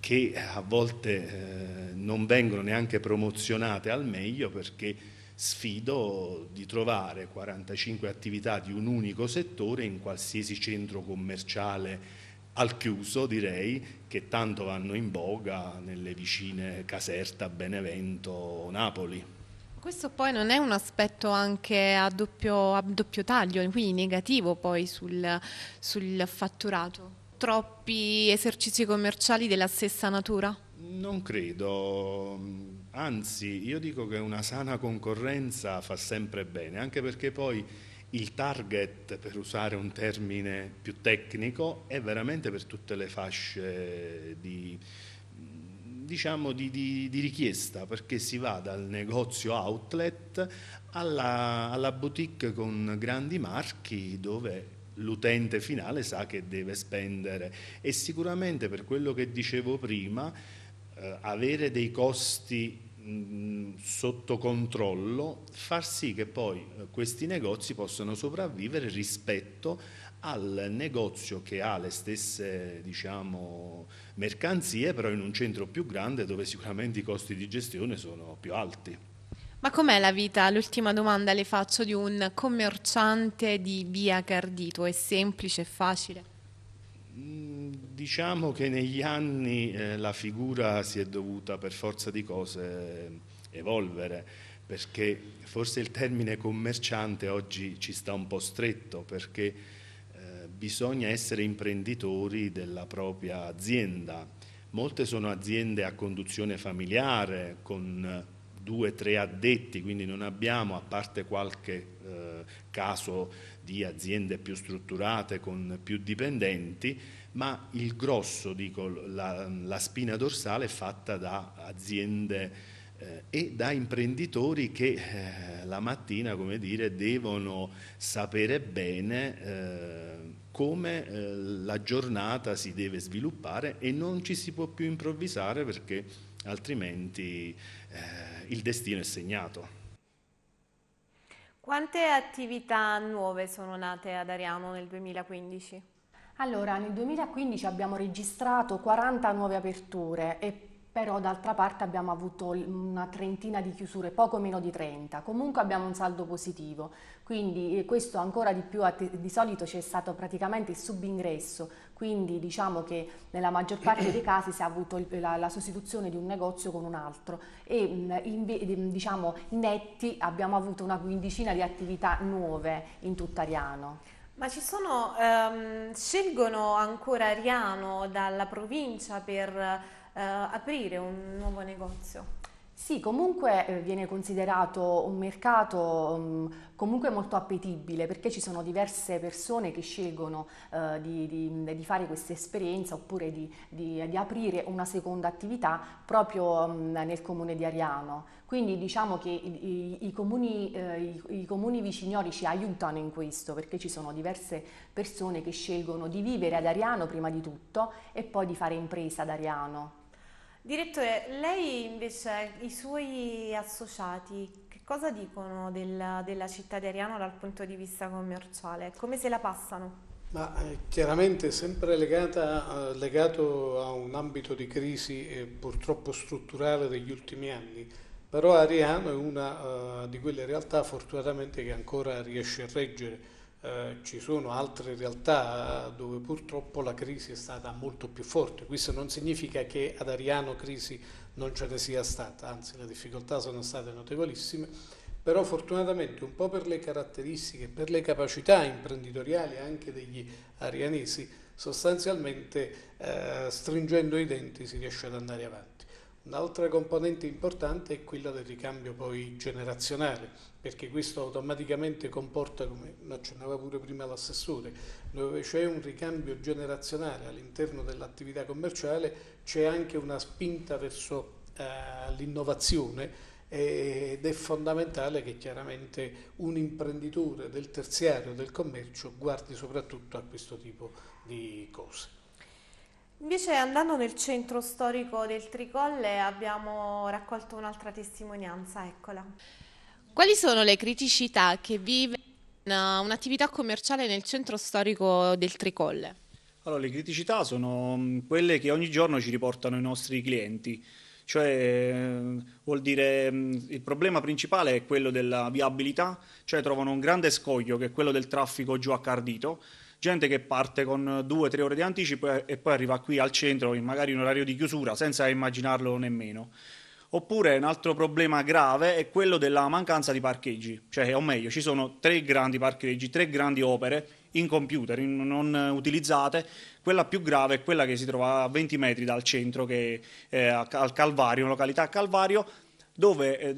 che a volte eh, non vengono neanche promozionate al meglio perché sfido di trovare 45 attività di un unico settore in qualsiasi centro commerciale al chiuso direi che tanto vanno in voga nelle vicine Caserta, Benevento, Napoli. Questo poi non è un aspetto anche a doppio, a doppio taglio, quindi negativo poi sul, sul fatturato? troppi esercizi commerciali della stessa natura? Non credo, anzi io dico che una sana concorrenza fa sempre bene, anche perché poi il target, per usare un termine più tecnico, è veramente per tutte le fasce di, diciamo di, di, di richiesta, perché si va dal negozio outlet alla, alla boutique con grandi marchi dove l'utente finale sa che deve spendere. E sicuramente per quello che dicevo prima eh, avere dei costi mh, sotto controllo far sì che poi eh, questi negozi possano sopravvivere rispetto al negozio che ha le stesse diciamo, mercanzie però in un centro più grande dove sicuramente i costi di gestione sono più alti. Ma com'è la vita? L'ultima domanda le faccio di un commerciante di via Cardito, è semplice, è facile? Mm, diciamo che negli anni eh, la figura si è dovuta per forza di cose evolvere, perché forse il termine commerciante oggi ci sta un po' stretto, perché eh, bisogna essere imprenditori della propria azienda. Molte sono aziende a conduzione familiare, con due o tre addetti, quindi non abbiamo, a parte qualche eh, caso di aziende più strutturate con più dipendenti, ma il grosso, dico, la, la spina dorsale è fatta da aziende eh, e da imprenditori che eh, la mattina, come dire, devono sapere bene eh, come eh, la giornata si deve sviluppare e non ci si può più improvvisare perché altrimenti eh, il destino è segnato. Quante attività nuove sono nate ad Ariano nel 2015? Allora, nel 2015 abbiamo registrato 40 nuove aperture e però d'altra parte abbiamo avuto una trentina di chiusure, poco meno di 30, comunque abbiamo un saldo positivo, quindi eh, questo ancora di più, di solito c'è stato praticamente il subingresso, quindi diciamo che nella maggior parte dei casi si è avuto la, la sostituzione di un negozio con un altro. E in, diciamo netti abbiamo avuto una quindicina di attività nuove in tutta Ariano. Ma ci sono, ehm, scelgono ancora Ariano dalla provincia per aprire un nuovo negozio? Sì, comunque eh, viene considerato un mercato um, comunque molto appetibile perché ci sono diverse persone che scelgono uh, di, di, di, fare questa esperienza oppure di, di, aprire una seconda attività proprio um, nel comune di Ariano. Quindi diciamo che i, i, comuni, eh, i comuni viciniori ci aiutano in questo perché ci sono diverse persone che scelgono di vivere ad Ariano prima di tutto e poi di fare impresa ad Ariano. Direttore, lei invece, i suoi associati, che cosa dicono della, della città di Ariano dal punto di vista commerciale? Come se la passano? Ma eh, chiaramente sempre legata, eh, legato a un ambito di crisi eh, purtroppo strutturale degli ultimi anni, però Ariano è una uh, di quelle realtà fortunatamente che ancora riesce a reggere eh, ci sono altre realtà dove purtroppo la crisi è stata molto più forte. Questo non significa che ad Ariano crisi non ce ne sia stata, anzi le difficoltà sono state notevolissime, però fortunatamente un po' per le caratteristiche, per le capacità imprenditoriali anche degli arianesi, sostanzialmente eh, stringendo i denti si riesce ad andare avanti. Un'altra componente importante è quella del ricambio poi generazionale, perché questo automaticamente comporta, come accennava pure prima l'assessore, dove c'è un ricambio generazionale all'interno dell'attività commerciale, c'è anche una spinta verso eh, l'innovazione ed è fondamentale che chiaramente un imprenditore del terziario del commercio guardi soprattutto a questo tipo di cose. Invece andando nel centro storico del Tricolle abbiamo raccolto un'altra testimonianza, eccola. Quali sono le criticità che vive un'attività commerciale nel centro storico del Tricolle? Allora, le criticità sono mm, quelle che ogni giorno ci riportano i nostri clienti. Cioè, mm, vuol dire, mm, il problema principale è quello della viabilità, cioè trovano un grande scoglio che è quello del traffico giù a Cardito, gente che parte con due o tre ore di anticipo e poi arriva qui al centro magari in orario di chiusura senza immaginarlo nemmeno. Oppure un altro problema grave è quello della mancanza di parcheggi, cioè o meglio ci sono tre grandi parcheggi, tre grandi opere in computer, in, non utilizzate, quella più grave è quella che si trova a 20 metri dal centro, che è al Calvario, località Calvario, dove eh,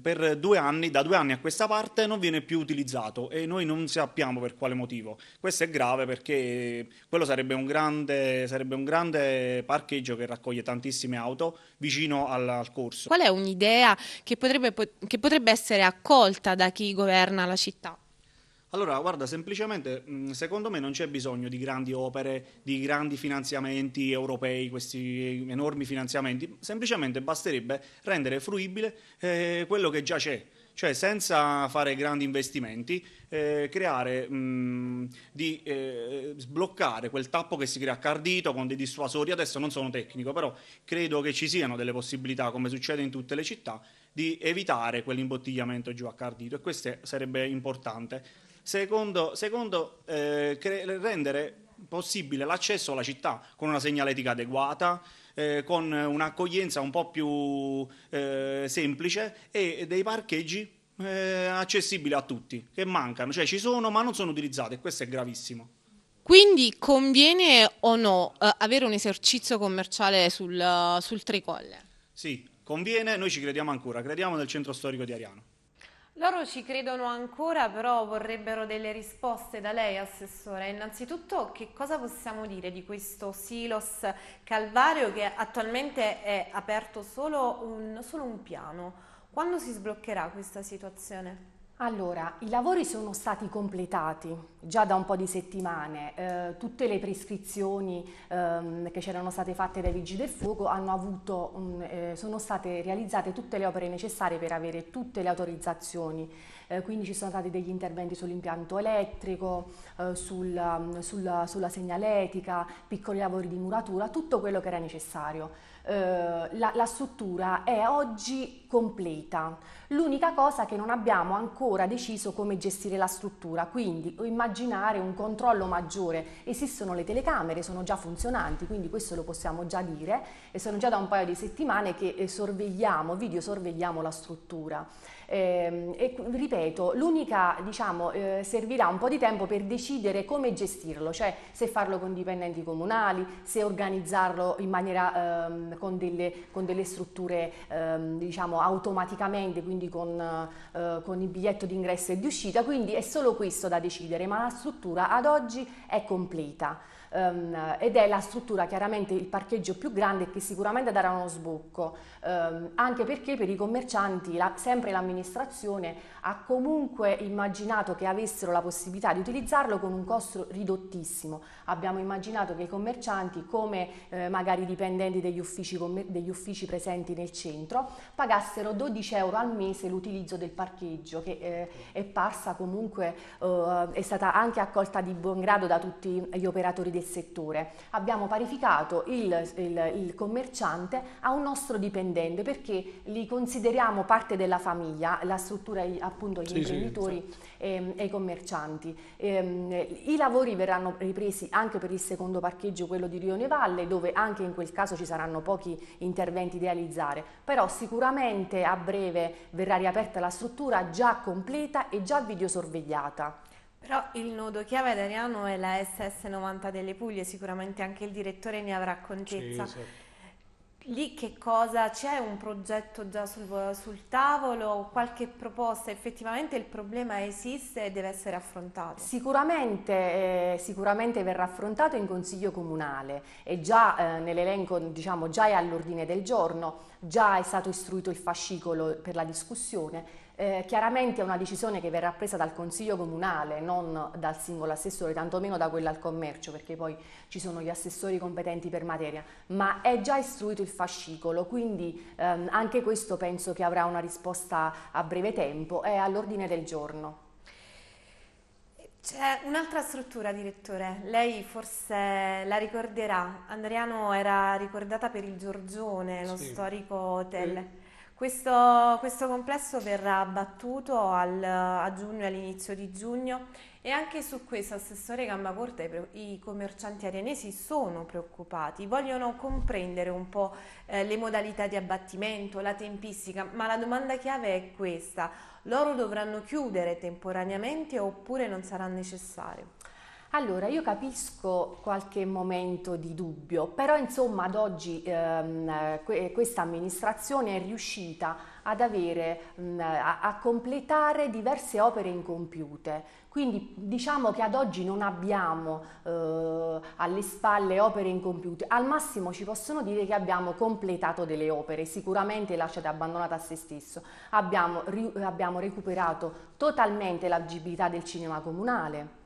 per due anni, da due anni a questa parte non viene più utilizzato e noi non sappiamo per quale motivo. Questo è grave perché quello sarebbe un grande, sarebbe un grande parcheggio che raccoglie tantissime auto vicino al, al corso. Qual è un'idea che potrebbe, che potrebbe essere accolta da chi governa la città? Allora, guarda, semplicemente secondo me non c'è bisogno di grandi opere, di grandi finanziamenti europei, questi enormi finanziamenti, semplicemente basterebbe rendere fruibile eh, quello che già c'è cioè senza fare grandi investimenti, eh, creare, mh, di eh, sbloccare quel tappo che si crea a Cardito con dei dissuasori. Adesso non sono tecnico, però credo che ci siano delle possibilità, come succede in tutte le città, di evitare quell'imbottigliamento giù a Cardito e questo sarebbe importante. Secondo, secondo eh, rendere possibile l'accesso alla città con una segnaletica adeguata, eh, con un'accoglienza un po' più eh, semplice e dei parcheggi eh, accessibili a tutti, che mancano, cioè ci sono ma non sono utilizzati e questo è gravissimo. Quindi conviene o no eh, avere un esercizio commerciale sul, sul Tricolle? Sì, conviene, noi ci crediamo ancora, crediamo nel centro storico di Ariano. Loro ci credono ancora, però vorrebbero delle risposte da lei, Assessore. Innanzitutto, che cosa possiamo dire di questo Silos Calvario che attualmente è aperto solo un, solo un piano? Quando si sbloccherà questa situazione? Allora, i lavori sono stati completati già da un po' di settimane, eh, tutte le prescrizioni ehm, che c'erano state fatte dai Vigili del Fuoco avuto, um, eh, sono state realizzate tutte le opere necessarie per avere tutte le autorizzazioni, eh, quindi ci sono stati degli interventi sull'impianto elettrico, eh, sulla, sulla, sulla segnaletica, piccoli lavori di muratura, tutto quello che era necessario. Eh, la, la struttura è oggi completa. L'unica cosa che non abbiamo ancora deciso come gestire la struttura, quindi immaginare un controllo maggiore. Esistono le telecamere, sono già funzionanti, quindi questo lo possiamo già dire e sono già da un paio di settimane che eh, sorvegliamo, video sorvegliamo la struttura. Eh, e ripeto, l'unica diciamo, eh, servirà un po' di tempo per decidere come gestirlo, cioè se farlo con dipendenti comunali, se organizzarlo in maniera ehm, con, delle, con, delle, strutture ehm, diciamo, automaticamente, quindi con, eh, con il biglietto di ingresso e di uscita, quindi è solo questo da decidere, ma la struttura ad oggi è completa um, ed è la struttura chiaramente il parcheggio più grande che sicuramente darà uno sbocco, um, anche perché per i commercianti la, sempre l'amministrazione ha comunque immaginato che avessero la possibilità di utilizzarlo con un costo ridottissimo. Abbiamo immaginato che i commercianti, come eh, magari i dipendenti degli uffici, degli uffici, presenti nel centro, pagassero 12 euro al mese l'utilizzo del parcheggio, che eh, è parsa comunque, eh, è stata anche accolta di buon grado da tutti gli operatori del settore. Abbiamo parificato il, il, il commerciante a un nostro dipendente perché li consideriamo parte della famiglia, la struttura appunto gli sì, imprenditori sì, e, e, i commercianti. E, ehm, I lavori verranno ripresi anche per il secondo parcheggio, quello di Rione Valle, dove anche in quel caso ci saranno pochi interventi da realizzare, però sicuramente a breve verrà riaperta la struttura già completa e già videosorvegliata. Però il nodo chiave ad Ariano è la SS90 delle Puglie, sicuramente anche il direttore ne avrà contezza. Sì, esatto. Lì che cosa? C'è un progetto già sul, sul, tavolo, qualche proposta? Effettivamente il problema esiste e deve essere affrontato? Sicuramente, eh, sicuramente verrà affrontato in Consiglio Comunale e già eh, nell'elenco, diciamo, già è all'ordine del giorno, già è stato istruito il fascicolo per la discussione eh, chiaramente è una decisione che verrà presa dal Consiglio Comunale, non dal singolo assessore, tantomeno da quella al commercio, perché poi ci sono gli assessori competenti per materia, ma è già istruito il fascicolo, quindi ehm, anche questo penso che avrà una risposta a breve tempo, è all'ordine del giorno. C'è un'altra struttura, direttore, lei forse la ricorderà, Andriano era ricordata per il Giorgione, lo sì. storico hotel. Sì. Questo, questo complesso verrà abbattuto al, a giugno, all'inizio di giugno e anche su questo, Assessore Gambacorta, i, commercianti arenesi sono preoccupati, vogliono comprendere un po' eh, le modalità di abbattimento, la tempistica, ma la domanda chiave è questa, loro dovranno chiudere temporaneamente oppure non sarà necessario? Allora, io capisco qualche momento di dubbio, però insomma ad oggi ehm, questa amministrazione è riuscita ad avere, mh, a, a, completare diverse opere incompiute. Quindi diciamo che ad oggi non abbiamo eh, alle spalle opere incompiute, al massimo ci possono dire che abbiamo completato delle opere, sicuramente lasciate abbandonate a se stesso. Abbiamo, abbiamo recuperato totalmente l'agibilità del cinema comunale,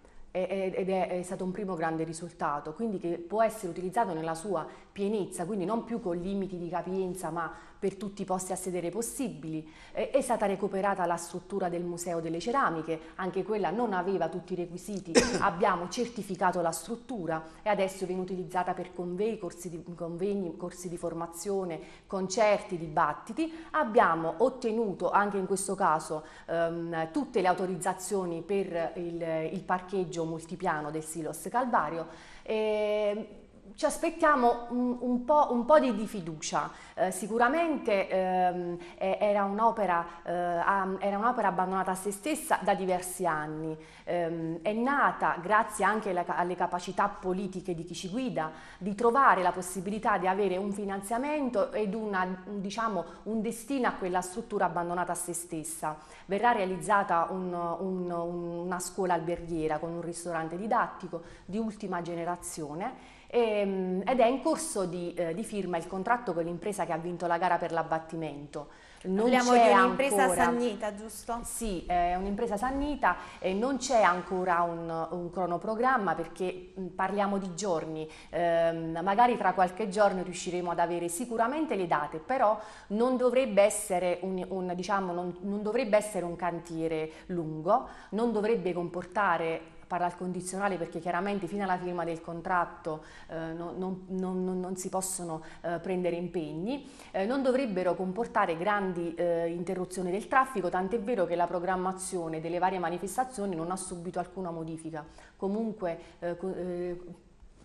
ed è, stato un primo grande risultato, quindi che può essere utilizzato nella sua pienezza, quindi non più con limiti di capienza ma per tutti i posti a sedere possibili. È stata recuperata la struttura del Museo delle Ceramiche, anche quella non aveva tutti i requisiti, abbiamo certificato la struttura e adesso viene utilizzata per convegni, corsi di, convegni, corsi di formazione, concerti, dibattiti. Abbiamo ottenuto anche in questo caso ehm, tutte le autorizzazioni per il, il parcheggio multipiano del Silos Calvario. E, ci aspettiamo un, un, po', un, po', di, di fiducia. Eh, sicuramente ehm, era, un'opera, eh, era, un'opera, abbandonata a se stessa da diversi anni. Eh, è nata grazie anche alle, alle, capacità politiche di chi ci guida di trovare la possibilità di avere un finanziamento ed una, diciamo, un destino a quella struttura abbandonata a se stessa. Verrà realizzata un, una scuola alberghiera con un ristorante didattico di ultima generazione Ehm, ed è in corso di, eh, di firma il contratto con l'impresa che ha vinto la gara per l'abbattimento. Non Parliamo di un'impresa ancora... sannita, giusto? Sì, è un'impresa sannita e non c'è ancora un, un, cronoprogramma perché parliamo di giorni, eh, magari tra qualche giorno riusciremo ad avere sicuramente le date, però non dovrebbe essere un, un, diciamo, non, non dovrebbe essere un cantiere lungo, non dovrebbe comportare parla al condizionale perché chiaramente fino alla firma del contratto eh, non, non, non, non, si possono eh, prendere impegni, eh, non dovrebbero comportare grandi eh, interruzioni del traffico, tant'è vero che la programmazione delle varie manifestazioni non ha subito alcuna modifica. Comunque eh,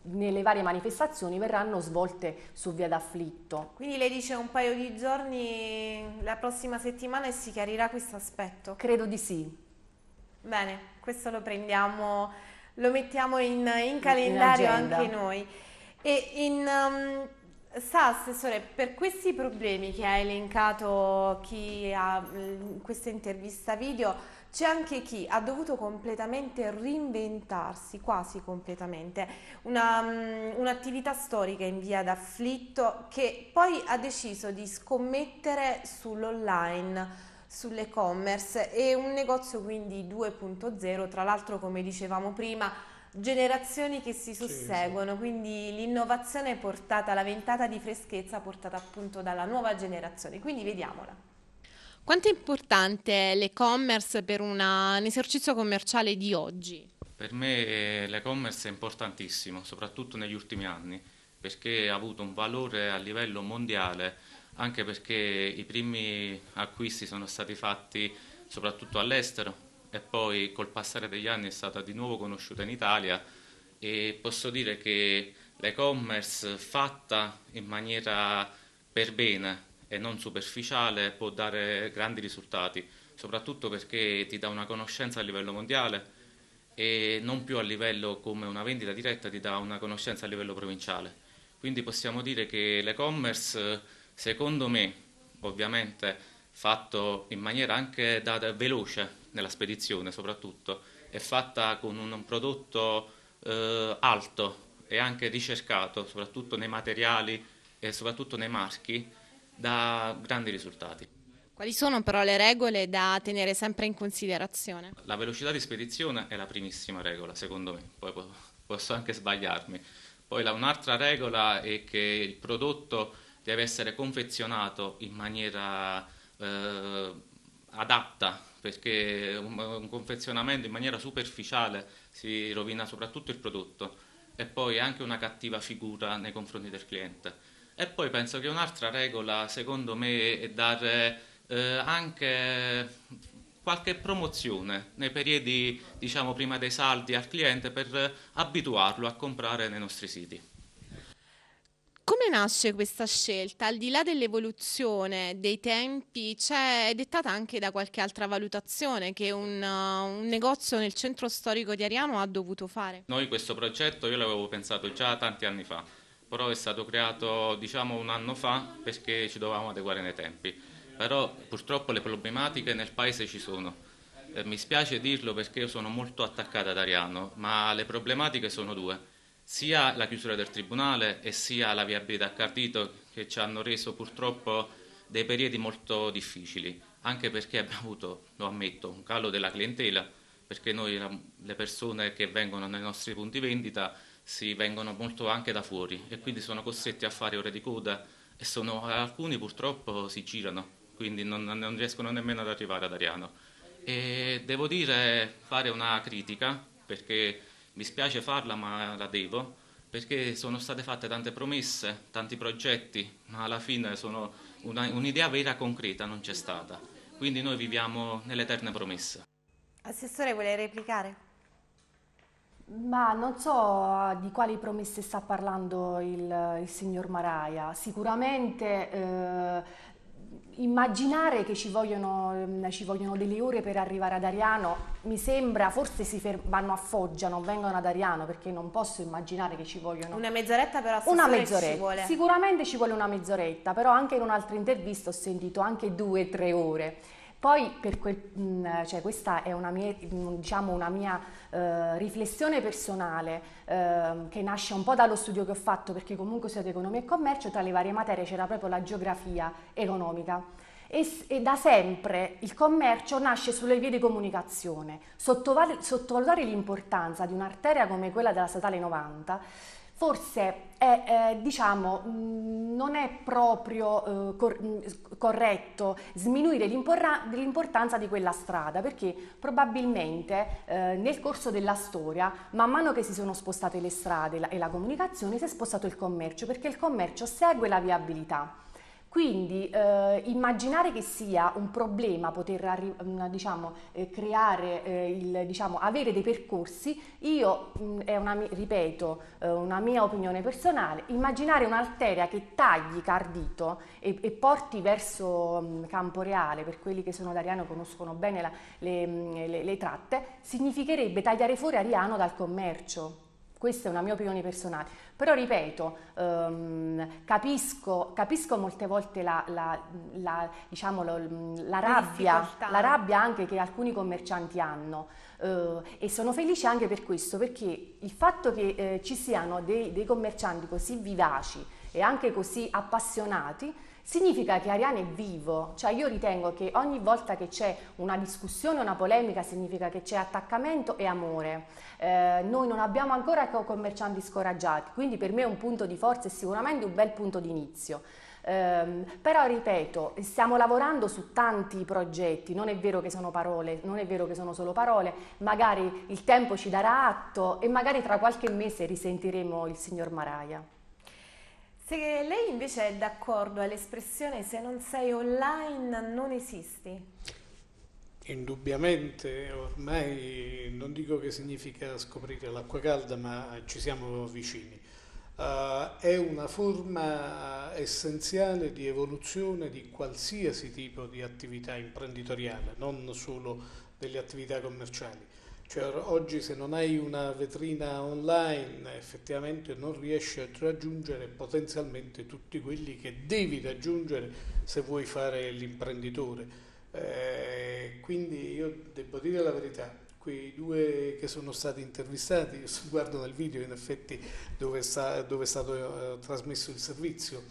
nelle varie manifestazioni verranno svolte su via d'Afflitto. Quindi lei dice un paio di giorni la prossima settimana e si chiarirà questo aspetto? Credo di sì. Bene, questo lo prendiamo, lo mettiamo in, in calendario in anche noi. E in, um, sa, Assessore, per questi problemi che ha elencato chi ha in questa intervista video, c'è anche chi ha dovuto completamente reinventarsi, quasi completamente, una, um, un'attività storica in via d'afflitto che poi ha deciso di scommettere sull'online sull'e-commerce e un negozio quindi 2.0, tra l'altro come dicevamo prima, generazioni che si susseguono, sì, sì. quindi l'innovazione portata, la ventata di freschezza portata appunto dalla nuova generazione, quindi vediamola. Quanto è importante l'e-commerce per una, un esercizio commerciale di oggi? Per me l'e-commerce è importantissimo, soprattutto negli ultimi anni, perché ha avuto un valore a livello mondiale anche perché i primi acquisti sono stati fatti soprattutto all'estero e poi col passare degli anni è stata di nuovo conosciuta in Italia e posso dire che l'e-commerce fatta in maniera per bene e non superficiale può dare grandi risultati, soprattutto perché ti dà una conoscenza a livello mondiale e non più a livello come una vendita diretta, ti dà una conoscenza a livello provinciale. Quindi possiamo dire che l'e-commerce secondo me, ovviamente fatto in maniera anche data, veloce nella spedizione soprattutto, è fatta con un prodotto eh, alto e anche ricercato, soprattutto nei materiali e soprattutto nei marchi, da grandi risultati. Quali sono però le regole da tenere sempre in considerazione? La velocità di spedizione è la primissima regola, secondo me, poi posso anche sbagliarmi. Poi un'altra regola è che il prodotto deve essere confezionato in maniera eh, adatta perché un, un, confezionamento in maniera superficiale si rovina soprattutto il prodotto e poi anche una cattiva figura nei confronti del cliente. E poi penso che un'altra regola, secondo me, è dare eh, anche qualche promozione nei periodi, diciamo, prima dei saldi al cliente per abituarlo a comprare nei nostri siti. Come nasce questa scelta? Al di là dell'evoluzione dei tempi, c'è, è dettata anche da qualche altra valutazione che un, uh, un, negozio nel centro storico di Ariano ha dovuto fare? Noi questo progetto io l'avevo pensato già tanti anni fa, però è stato creato diciamo un anno fa perché ci dovevamo adeguare nei tempi. Però purtroppo le problematiche nel paese ci sono. Eh, mi spiace dirlo perché io sono molto attaccata ad Ariano, ma le problematiche sono due sia la chiusura del tribunale e sia la viabilità a Cardito che ci hanno reso purtroppo dei periodi molto difficili, anche perché abbiamo avuto, lo ammetto, un calo della clientela, perché noi le persone che vengono nei nostri punti vendita si vengono molto anche da fuori e quindi sono costretti a fare ore di coda e sono, alcuni purtroppo si girano, quindi non, non riescono nemmeno ad arrivare ad Ariano. E devo dire, fare una critica, perché mi spiace farla ma la devo, perché sono state fatte tante promesse, tanti progetti, ma alla fine una, un'idea vera concreta non c'è stata. Quindi noi viviamo nelle eterne promesse. Assessore, vuole replicare? Ma non so di quali promesse sta parlando il, il signor Maraia. Sicuramente eh, immaginare che ci vogliono, mm, ci vogliono, delle ore per arrivare ad Ariano mi sembra, forse si vanno a Foggia, non vengono ad Ariano perché non posso immaginare che ci vogliono... Una mezz'oretta però una mezz'oretta. Ci Sicuramente ci vuole una mezz'oretta, però anche in un'altra intervista ho sentito anche due o tre ore. Poi quel, mm, cioè questa è una mia, diciamo una mia eh, riflessione personale eh, che nasce un po' dallo studio che ho fatto perché comunque ho studiato economia e commercio, tra le varie materie c'era proprio la geografia economica. E, e, da sempre il commercio nasce sulle vie di comunicazione. Sottovalutare l'importanza di un'arteria come quella della statale 90 forse è, eh, diciamo, mh, non è proprio eh, cor- corretto sminuire l'importanza di quella strada perché probabilmente eh, nel corso della storia, man mano che si sono spostate le strade la- e la comunicazione, si è spostato il commercio perché il commercio segue la viabilità. Quindi eh, immaginare che sia un problema poter arri- diciamo, eh, creare, eh, il, diciamo, avere dei percorsi, io, mh, è una, ripeto, eh, una mia opinione personale, immaginare un'arteria che tagli Cardito e, e porti verso mh, Campo Reale, per quelli che sono ad Ariano conoscono bene la, le, le, le tratte, significherebbe tagliare fuori Ariano dal commercio. Questa è una mia opinione personale, però ripeto, ehm, capisco, capisco, molte volte la, la, la, diciamo, la rabbia, la rabbia anche che alcuni commercianti hanno eh, e sono felice anche per questo, perché il fatto che eh, ci siano dei, dei commercianti così vivaci e anche così appassionati significa che Ariane è vivo, cioè io ritengo che ogni volta che c'è una discussione, una polemica, significa che c'è attaccamento e amore. Eh, noi non abbiamo ancora commercianti scoraggiati, quindi per me è un punto di forza e sicuramente un bel punto di inizio. Um, però ripeto, stiamo lavorando su tanti progetti, non è vero che sono parole, non è vero che sono solo parole, magari il tempo ci darà atto e magari tra qualche mese risentiremo il signor Maraia. Se lei invece è d'accordo all'espressione se non sei online non esisti? Indubbiamente, ormai non dico che significa scoprire l'acqua calda, ma ci siamo vicini. Uh, è una forma essenziale di evoluzione di qualsiasi tipo di attività imprenditoriale, non solo delle attività commerciali. Cioè, oggi se non hai una vetrina online effettivamente non riesci a raggiungere potenzialmente tutti quelli che devi raggiungere se vuoi fare l'imprenditore. Eh, quindi io devo dire la verità, quei due che sono stati intervistati, io guardo nel video in effetti dove, sta, dove è stato eh, trasmesso il servizio,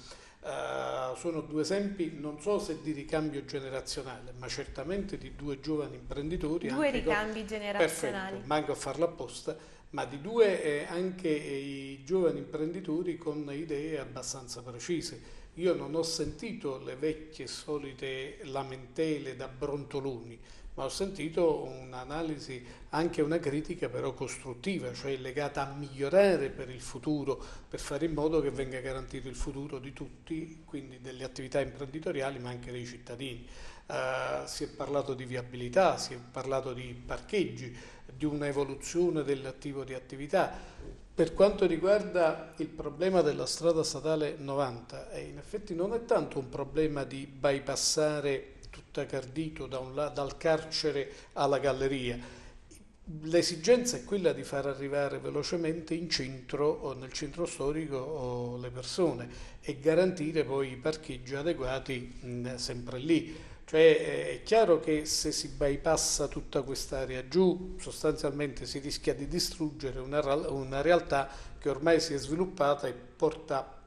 Uh, sono due esempi, non so se di ricambio generazionale, ma certamente di due giovani imprenditori. Due ricambi con... generazionali. Perfetto, manco a farlo apposta, ma di due eh, anche i giovani imprenditori con idee abbastanza precise. Io non ho sentito le vecchie solite lamentele da brontoloni, ma ho sentito un'analisi, anche una critica però costruttiva, cioè legata a migliorare per il futuro, per fare in modo che venga garantito il futuro di tutti, quindi delle attività imprenditoriali ma anche dei cittadini. Uh, si è parlato di viabilità, si è parlato di parcheggi, di un'evoluzione dell'attivo di attività. Per quanto riguarda il problema della strada statale 90, eh, in effetti non è tanto un problema di bypassare tutta Cardito da un, dal carcere alla galleria. L'esigenza è quella di far arrivare velocemente in centro nel centro storico le persone e garantire poi i parcheggi adeguati mh, sempre lì. Cioè è chiaro che se si bypassa tutta quest'area giù, sostanzialmente si rischia di distruggere una, una realtà che ormai si è sviluppata e porta,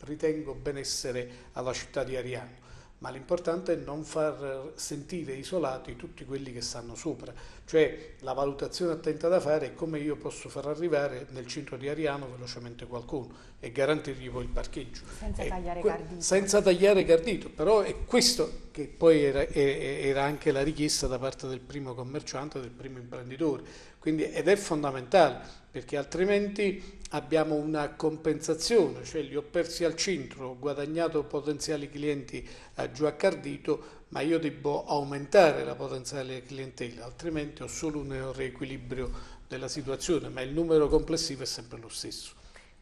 ritengo, benessere alla città di Ariano ma l'importante è non far sentire isolati tutti quelli che stanno sopra, cioè la valutazione attenta da fare è come io posso far arrivare nel centro di Ariano velocemente qualcuno e garantirgli poi il parcheggio. Senza e tagliare que- Cardito. Senza tagliare Cardito, però è questo che poi era, era anche la richiesta da parte del primo commerciante, del primo imprenditore, quindi, ed è fondamentale perché altrimenti abbiamo una compensazione, cioè li ho persi al centro, ho guadagnato potenziali clienti eh, giù a Cardito, ma io devo aumentare la potenziale clientela, altrimenti ho solo un riequilibrio della situazione, ma il numero complessivo è sempre lo stesso.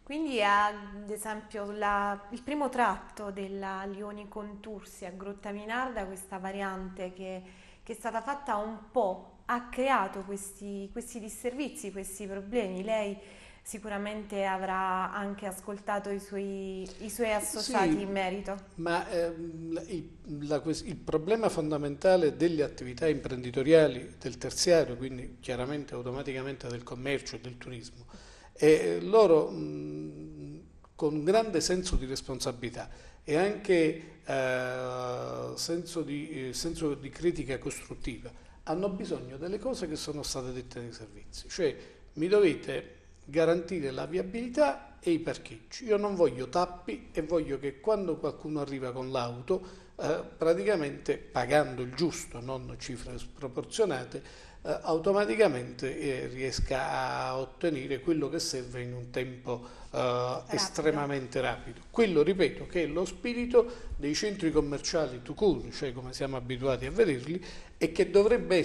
Quindi ad esempio la, il primo tratto della Lioni Contursi a Grotta Minarda, questa variante che, che è stata fatta un po', ha creato questi, questi disservizi, questi problemi. Lei sicuramente avrà anche ascoltato i suoi, i suoi associati sì, in merito. Ma ehm, il, la, il, problema fondamentale delle attività imprenditoriali del terziario, quindi chiaramente automaticamente del commercio e del turismo, è loro mh, con grande senso di responsabilità e anche eh, senso, di, eh, senso di critica costruttiva hanno bisogno delle cose che sono state dette nei servizi, cioè mi dovete garantire la viabilità e i parcheggi. Io non voglio tappi e voglio che quando qualcuno arriva con l'auto, eh, praticamente pagando il giusto, non cifre sproporzionate, eh, automaticamente eh, riesca a ottenere quello che serve in un tempo eh, estremamente rapido. Quello, ripeto, che è lo spirito dei centri commerciali to court, cioè come siamo abituati a vederli, e che dovrebbe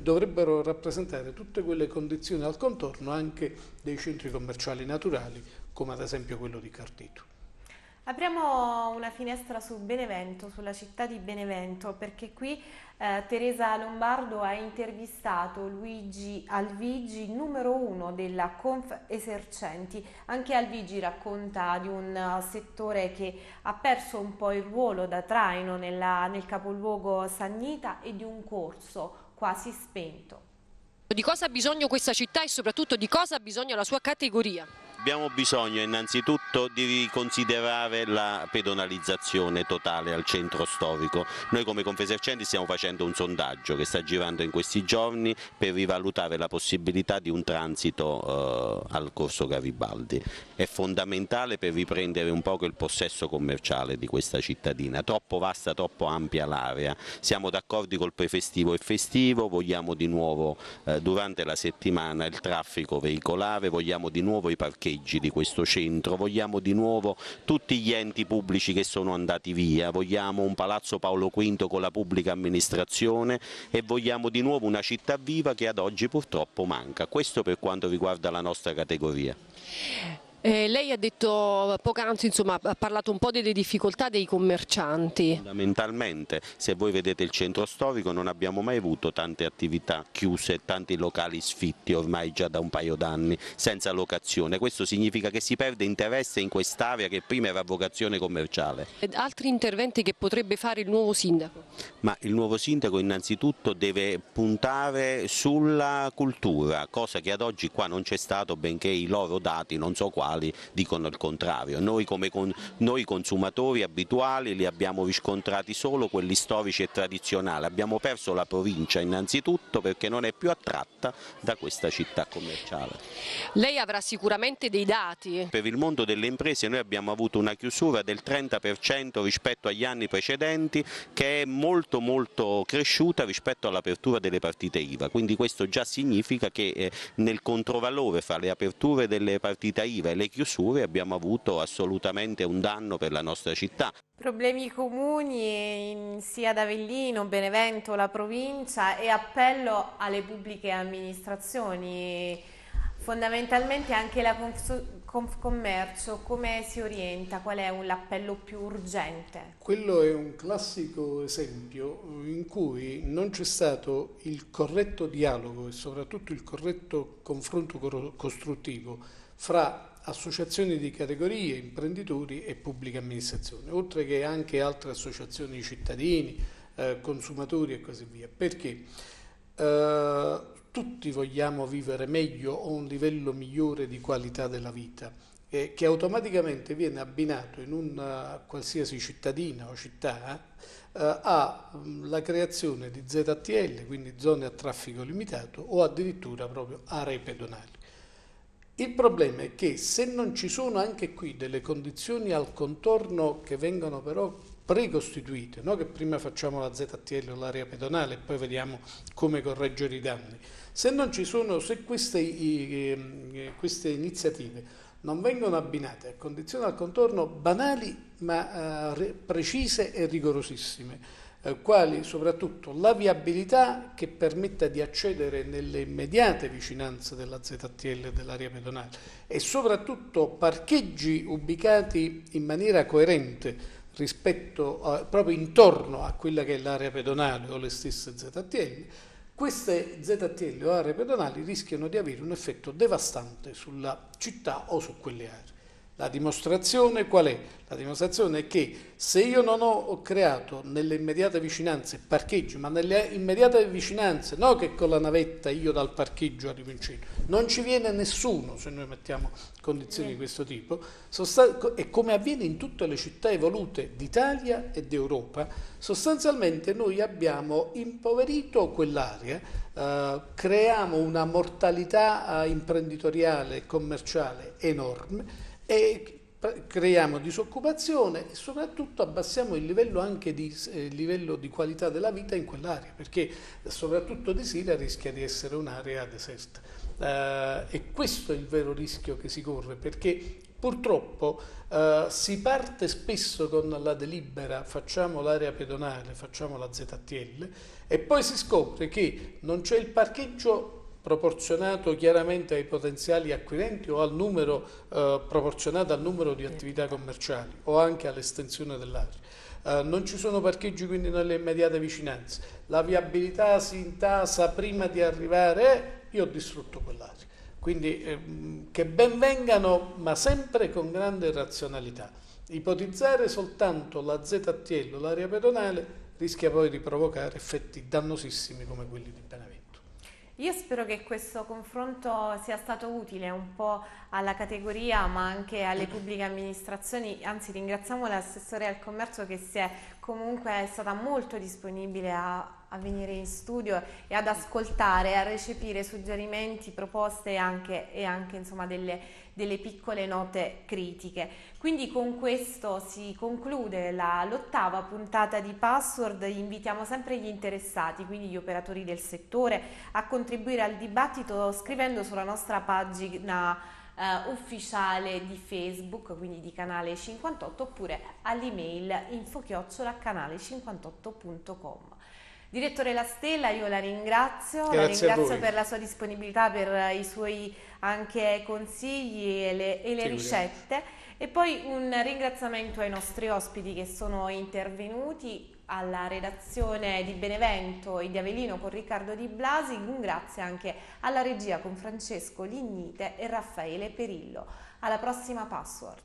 dovrebbero rappresentare tutte quelle condizioni al contorno anche dei centri commerciali naturali, come ad esempio quello di Cardito. Apriamo una finestra su Benevento, sulla città di Benevento, perché qui eh, Teresa Lombardo ha intervistato Luigi Alvigi, numero uno della Conf Esercenti. Anche Alvigi racconta di un uh, settore che ha perso un po' il ruolo da traino nella, nel capoluogo Sannita e di un corso quasi spento. Di cosa ha bisogno questa città e soprattutto di cosa ha bisogno la sua categoria? Abbiamo bisogno innanzitutto di riconsiderare la pedonalizzazione totale al centro storico. Noi come Confesercenti stiamo facendo un sondaggio che sta girando in questi giorni per rivalutare la possibilità di un transito eh, al corso Garibaldi. È fondamentale per riprendere un po' il possesso commerciale di questa cittadina. Troppo vasta, troppo ampia l'area. Siamo d'accordo col prefestivo e festivo, vogliamo di nuovo eh, durante la settimana il traffico veicolare, vogliamo di nuovo i parcheggi parcheggi di questo centro, vogliamo di nuovo tutti gli enti pubblici che sono andati via, vogliamo un Palazzo Paolo V con la pubblica amministrazione e vogliamo di nuovo una città viva che ad oggi purtroppo manca. Questo per quanto riguarda la nostra categoria. Eh, lei ha detto poc'anzi, insomma, ha parlato un po' delle difficoltà dei commercianti. Fondamentalmente, se voi vedete il centro storico non abbiamo mai avuto tante attività chiuse, tanti locali sfitti ormai già da un paio d'anni, senza locazione. Questo significa che si perde interesse in quest'area che prima era vocazione commerciale. Ed altri interventi che potrebbe fare il nuovo sindaco? Ma il nuovo sindaco innanzitutto deve puntare sulla cultura, cosa che ad oggi qua non c'è stato, benché i loro dati, non so quali, quali dicono il contrario. Noi come con, noi consumatori abituali li abbiamo riscontrati solo quelli storici e tradizionali, abbiamo perso la provincia innanzitutto perché non è più attratta da questa città commerciale. Lei avrà sicuramente dei dati. Per il mondo delle imprese noi abbiamo avuto una chiusura del 30% rispetto agli anni precedenti che è molto molto cresciuta rispetto all'apertura delle partite IVA, quindi questo già significa che eh, nel controvalore fra le aperture delle partite IVA e le chiusure abbiamo avuto assolutamente un danno per la nostra città. Problemi comuni sia ad Avellino, Benevento, la provincia e appello alle pubbliche amministrazioni. Fondamentalmente anche la Confcommercio come si orienta? Qual è l'appello più urgente? Quello è un classico esempio in cui non c'è stato il corretto dialogo e soprattutto il corretto confronto costruttivo fra associazioni di categorie, imprenditori e pubblica amministrazione, oltre che anche altre associazioni di cittadini, eh, consumatori e così via. Perché eh, tutti vogliamo vivere meglio o un livello migliore di qualità della vita, eh, che automaticamente viene abbinato in una qualsiasi cittadina o città eh, alla creazione di ZTL, quindi zone a traffico limitato, o addirittura proprio aree pedonali. Il problema è che se non ci sono anche qui delle condizioni al contorno che vengono però precostituite, no? che prima facciamo la ZTL o l'area pedonale e poi vediamo come correggere i danni, se non ci sono, se queste, eh, queste iniziative non vengono abbinate a condizioni al contorno banali ma eh, precise e rigorosissime, quali soprattutto la viabilità che permetta di accedere nelle immediate vicinanze della ZTL dell'area pedonale e soprattutto parcheggi ubicati in maniera coerente rispetto a, proprio intorno a quella che è l'area pedonale o le stesse ZTL, queste ZTL o aree pedonali rischiano di avere un effetto devastante sulla città o su quelle aree. La dimostrazione qual è? La dimostrazione è che se io non ho creato nelle immediate vicinanze parcheggi, ma nelle immediate vicinanze, no che con la navetta io dal parcheggio arrivo in cielo, non ci viene nessuno se noi mettiamo condizioni di questo tipo, e come avviene in tutte le città evolute d'Italia e d'Europa, sostanzialmente noi abbiamo impoverito quell'area, eh, creiamo una mortalità eh, imprenditoriale e commerciale enorme e creiamo disoccupazione e soprattutto abbassiamo il livello anche di, eh, livello di qualità della vita in quell'area, perché soprattutto di sera rischia di essere un'area deserta. Uh, e questo è il vero rischio che si corre, perché purtroppo uh, si parte spesso con la delibera facciamo l'area pedonale, facciamo la ZTL e poi si scopre che non c'è il parcheggio proporzionato chiaramente ai potenziali acquirenti o al numero, eh, proporzionato al numero di attività commerciali o anche all'estensione dell'area. Eh, non ci sono parcheggi quindi nelle immediate vicinanze, la viabilità si intasa prima di arrivare, io ho distrutto quell'area. Quindi ehm, che ben vengano, ma sempre con grande razionalità. Ipotizzare soltanto la ZTL o l'area pedonale rischia poi di provocare effetti dannosissimi come quelli di Benevento. Io spero che questo confronto sia stato utile un po' alla categoria ma anche alle pubbliche amministrazioni, anzi ringraziamo l'assessore al commercio che si è comunque stata molto disponibile a, a venire in studio e ad ascoltare, a recepire suggerimenti, proposte e anche, e anche insomma, delle, delle, piccole note critiche. Quindi con questo si conclude l'ottava puntata di Password, invitiamo sempre gli interessati, quindi gli operatori del settore, a contribuire al dibattito scrivendo sulla nostra pagina Uh, ufficiale di Facebook, quindi di canale 58, oppure all'email info-canale58.com. Direttore La Stella, io la ringrazio, Grazie la ringrazio per la sua disponibilità, per i suoi anche consigli e le, e le ricette e poi un ringraziamento ai nostri ospiti che sono intervenuti alla redazione di Benevento e di Avellino con Riccardo Di Blasi, un grazie anche alla regia con Francesco Lignite e Raffaele Perillo. Alla prossima Password.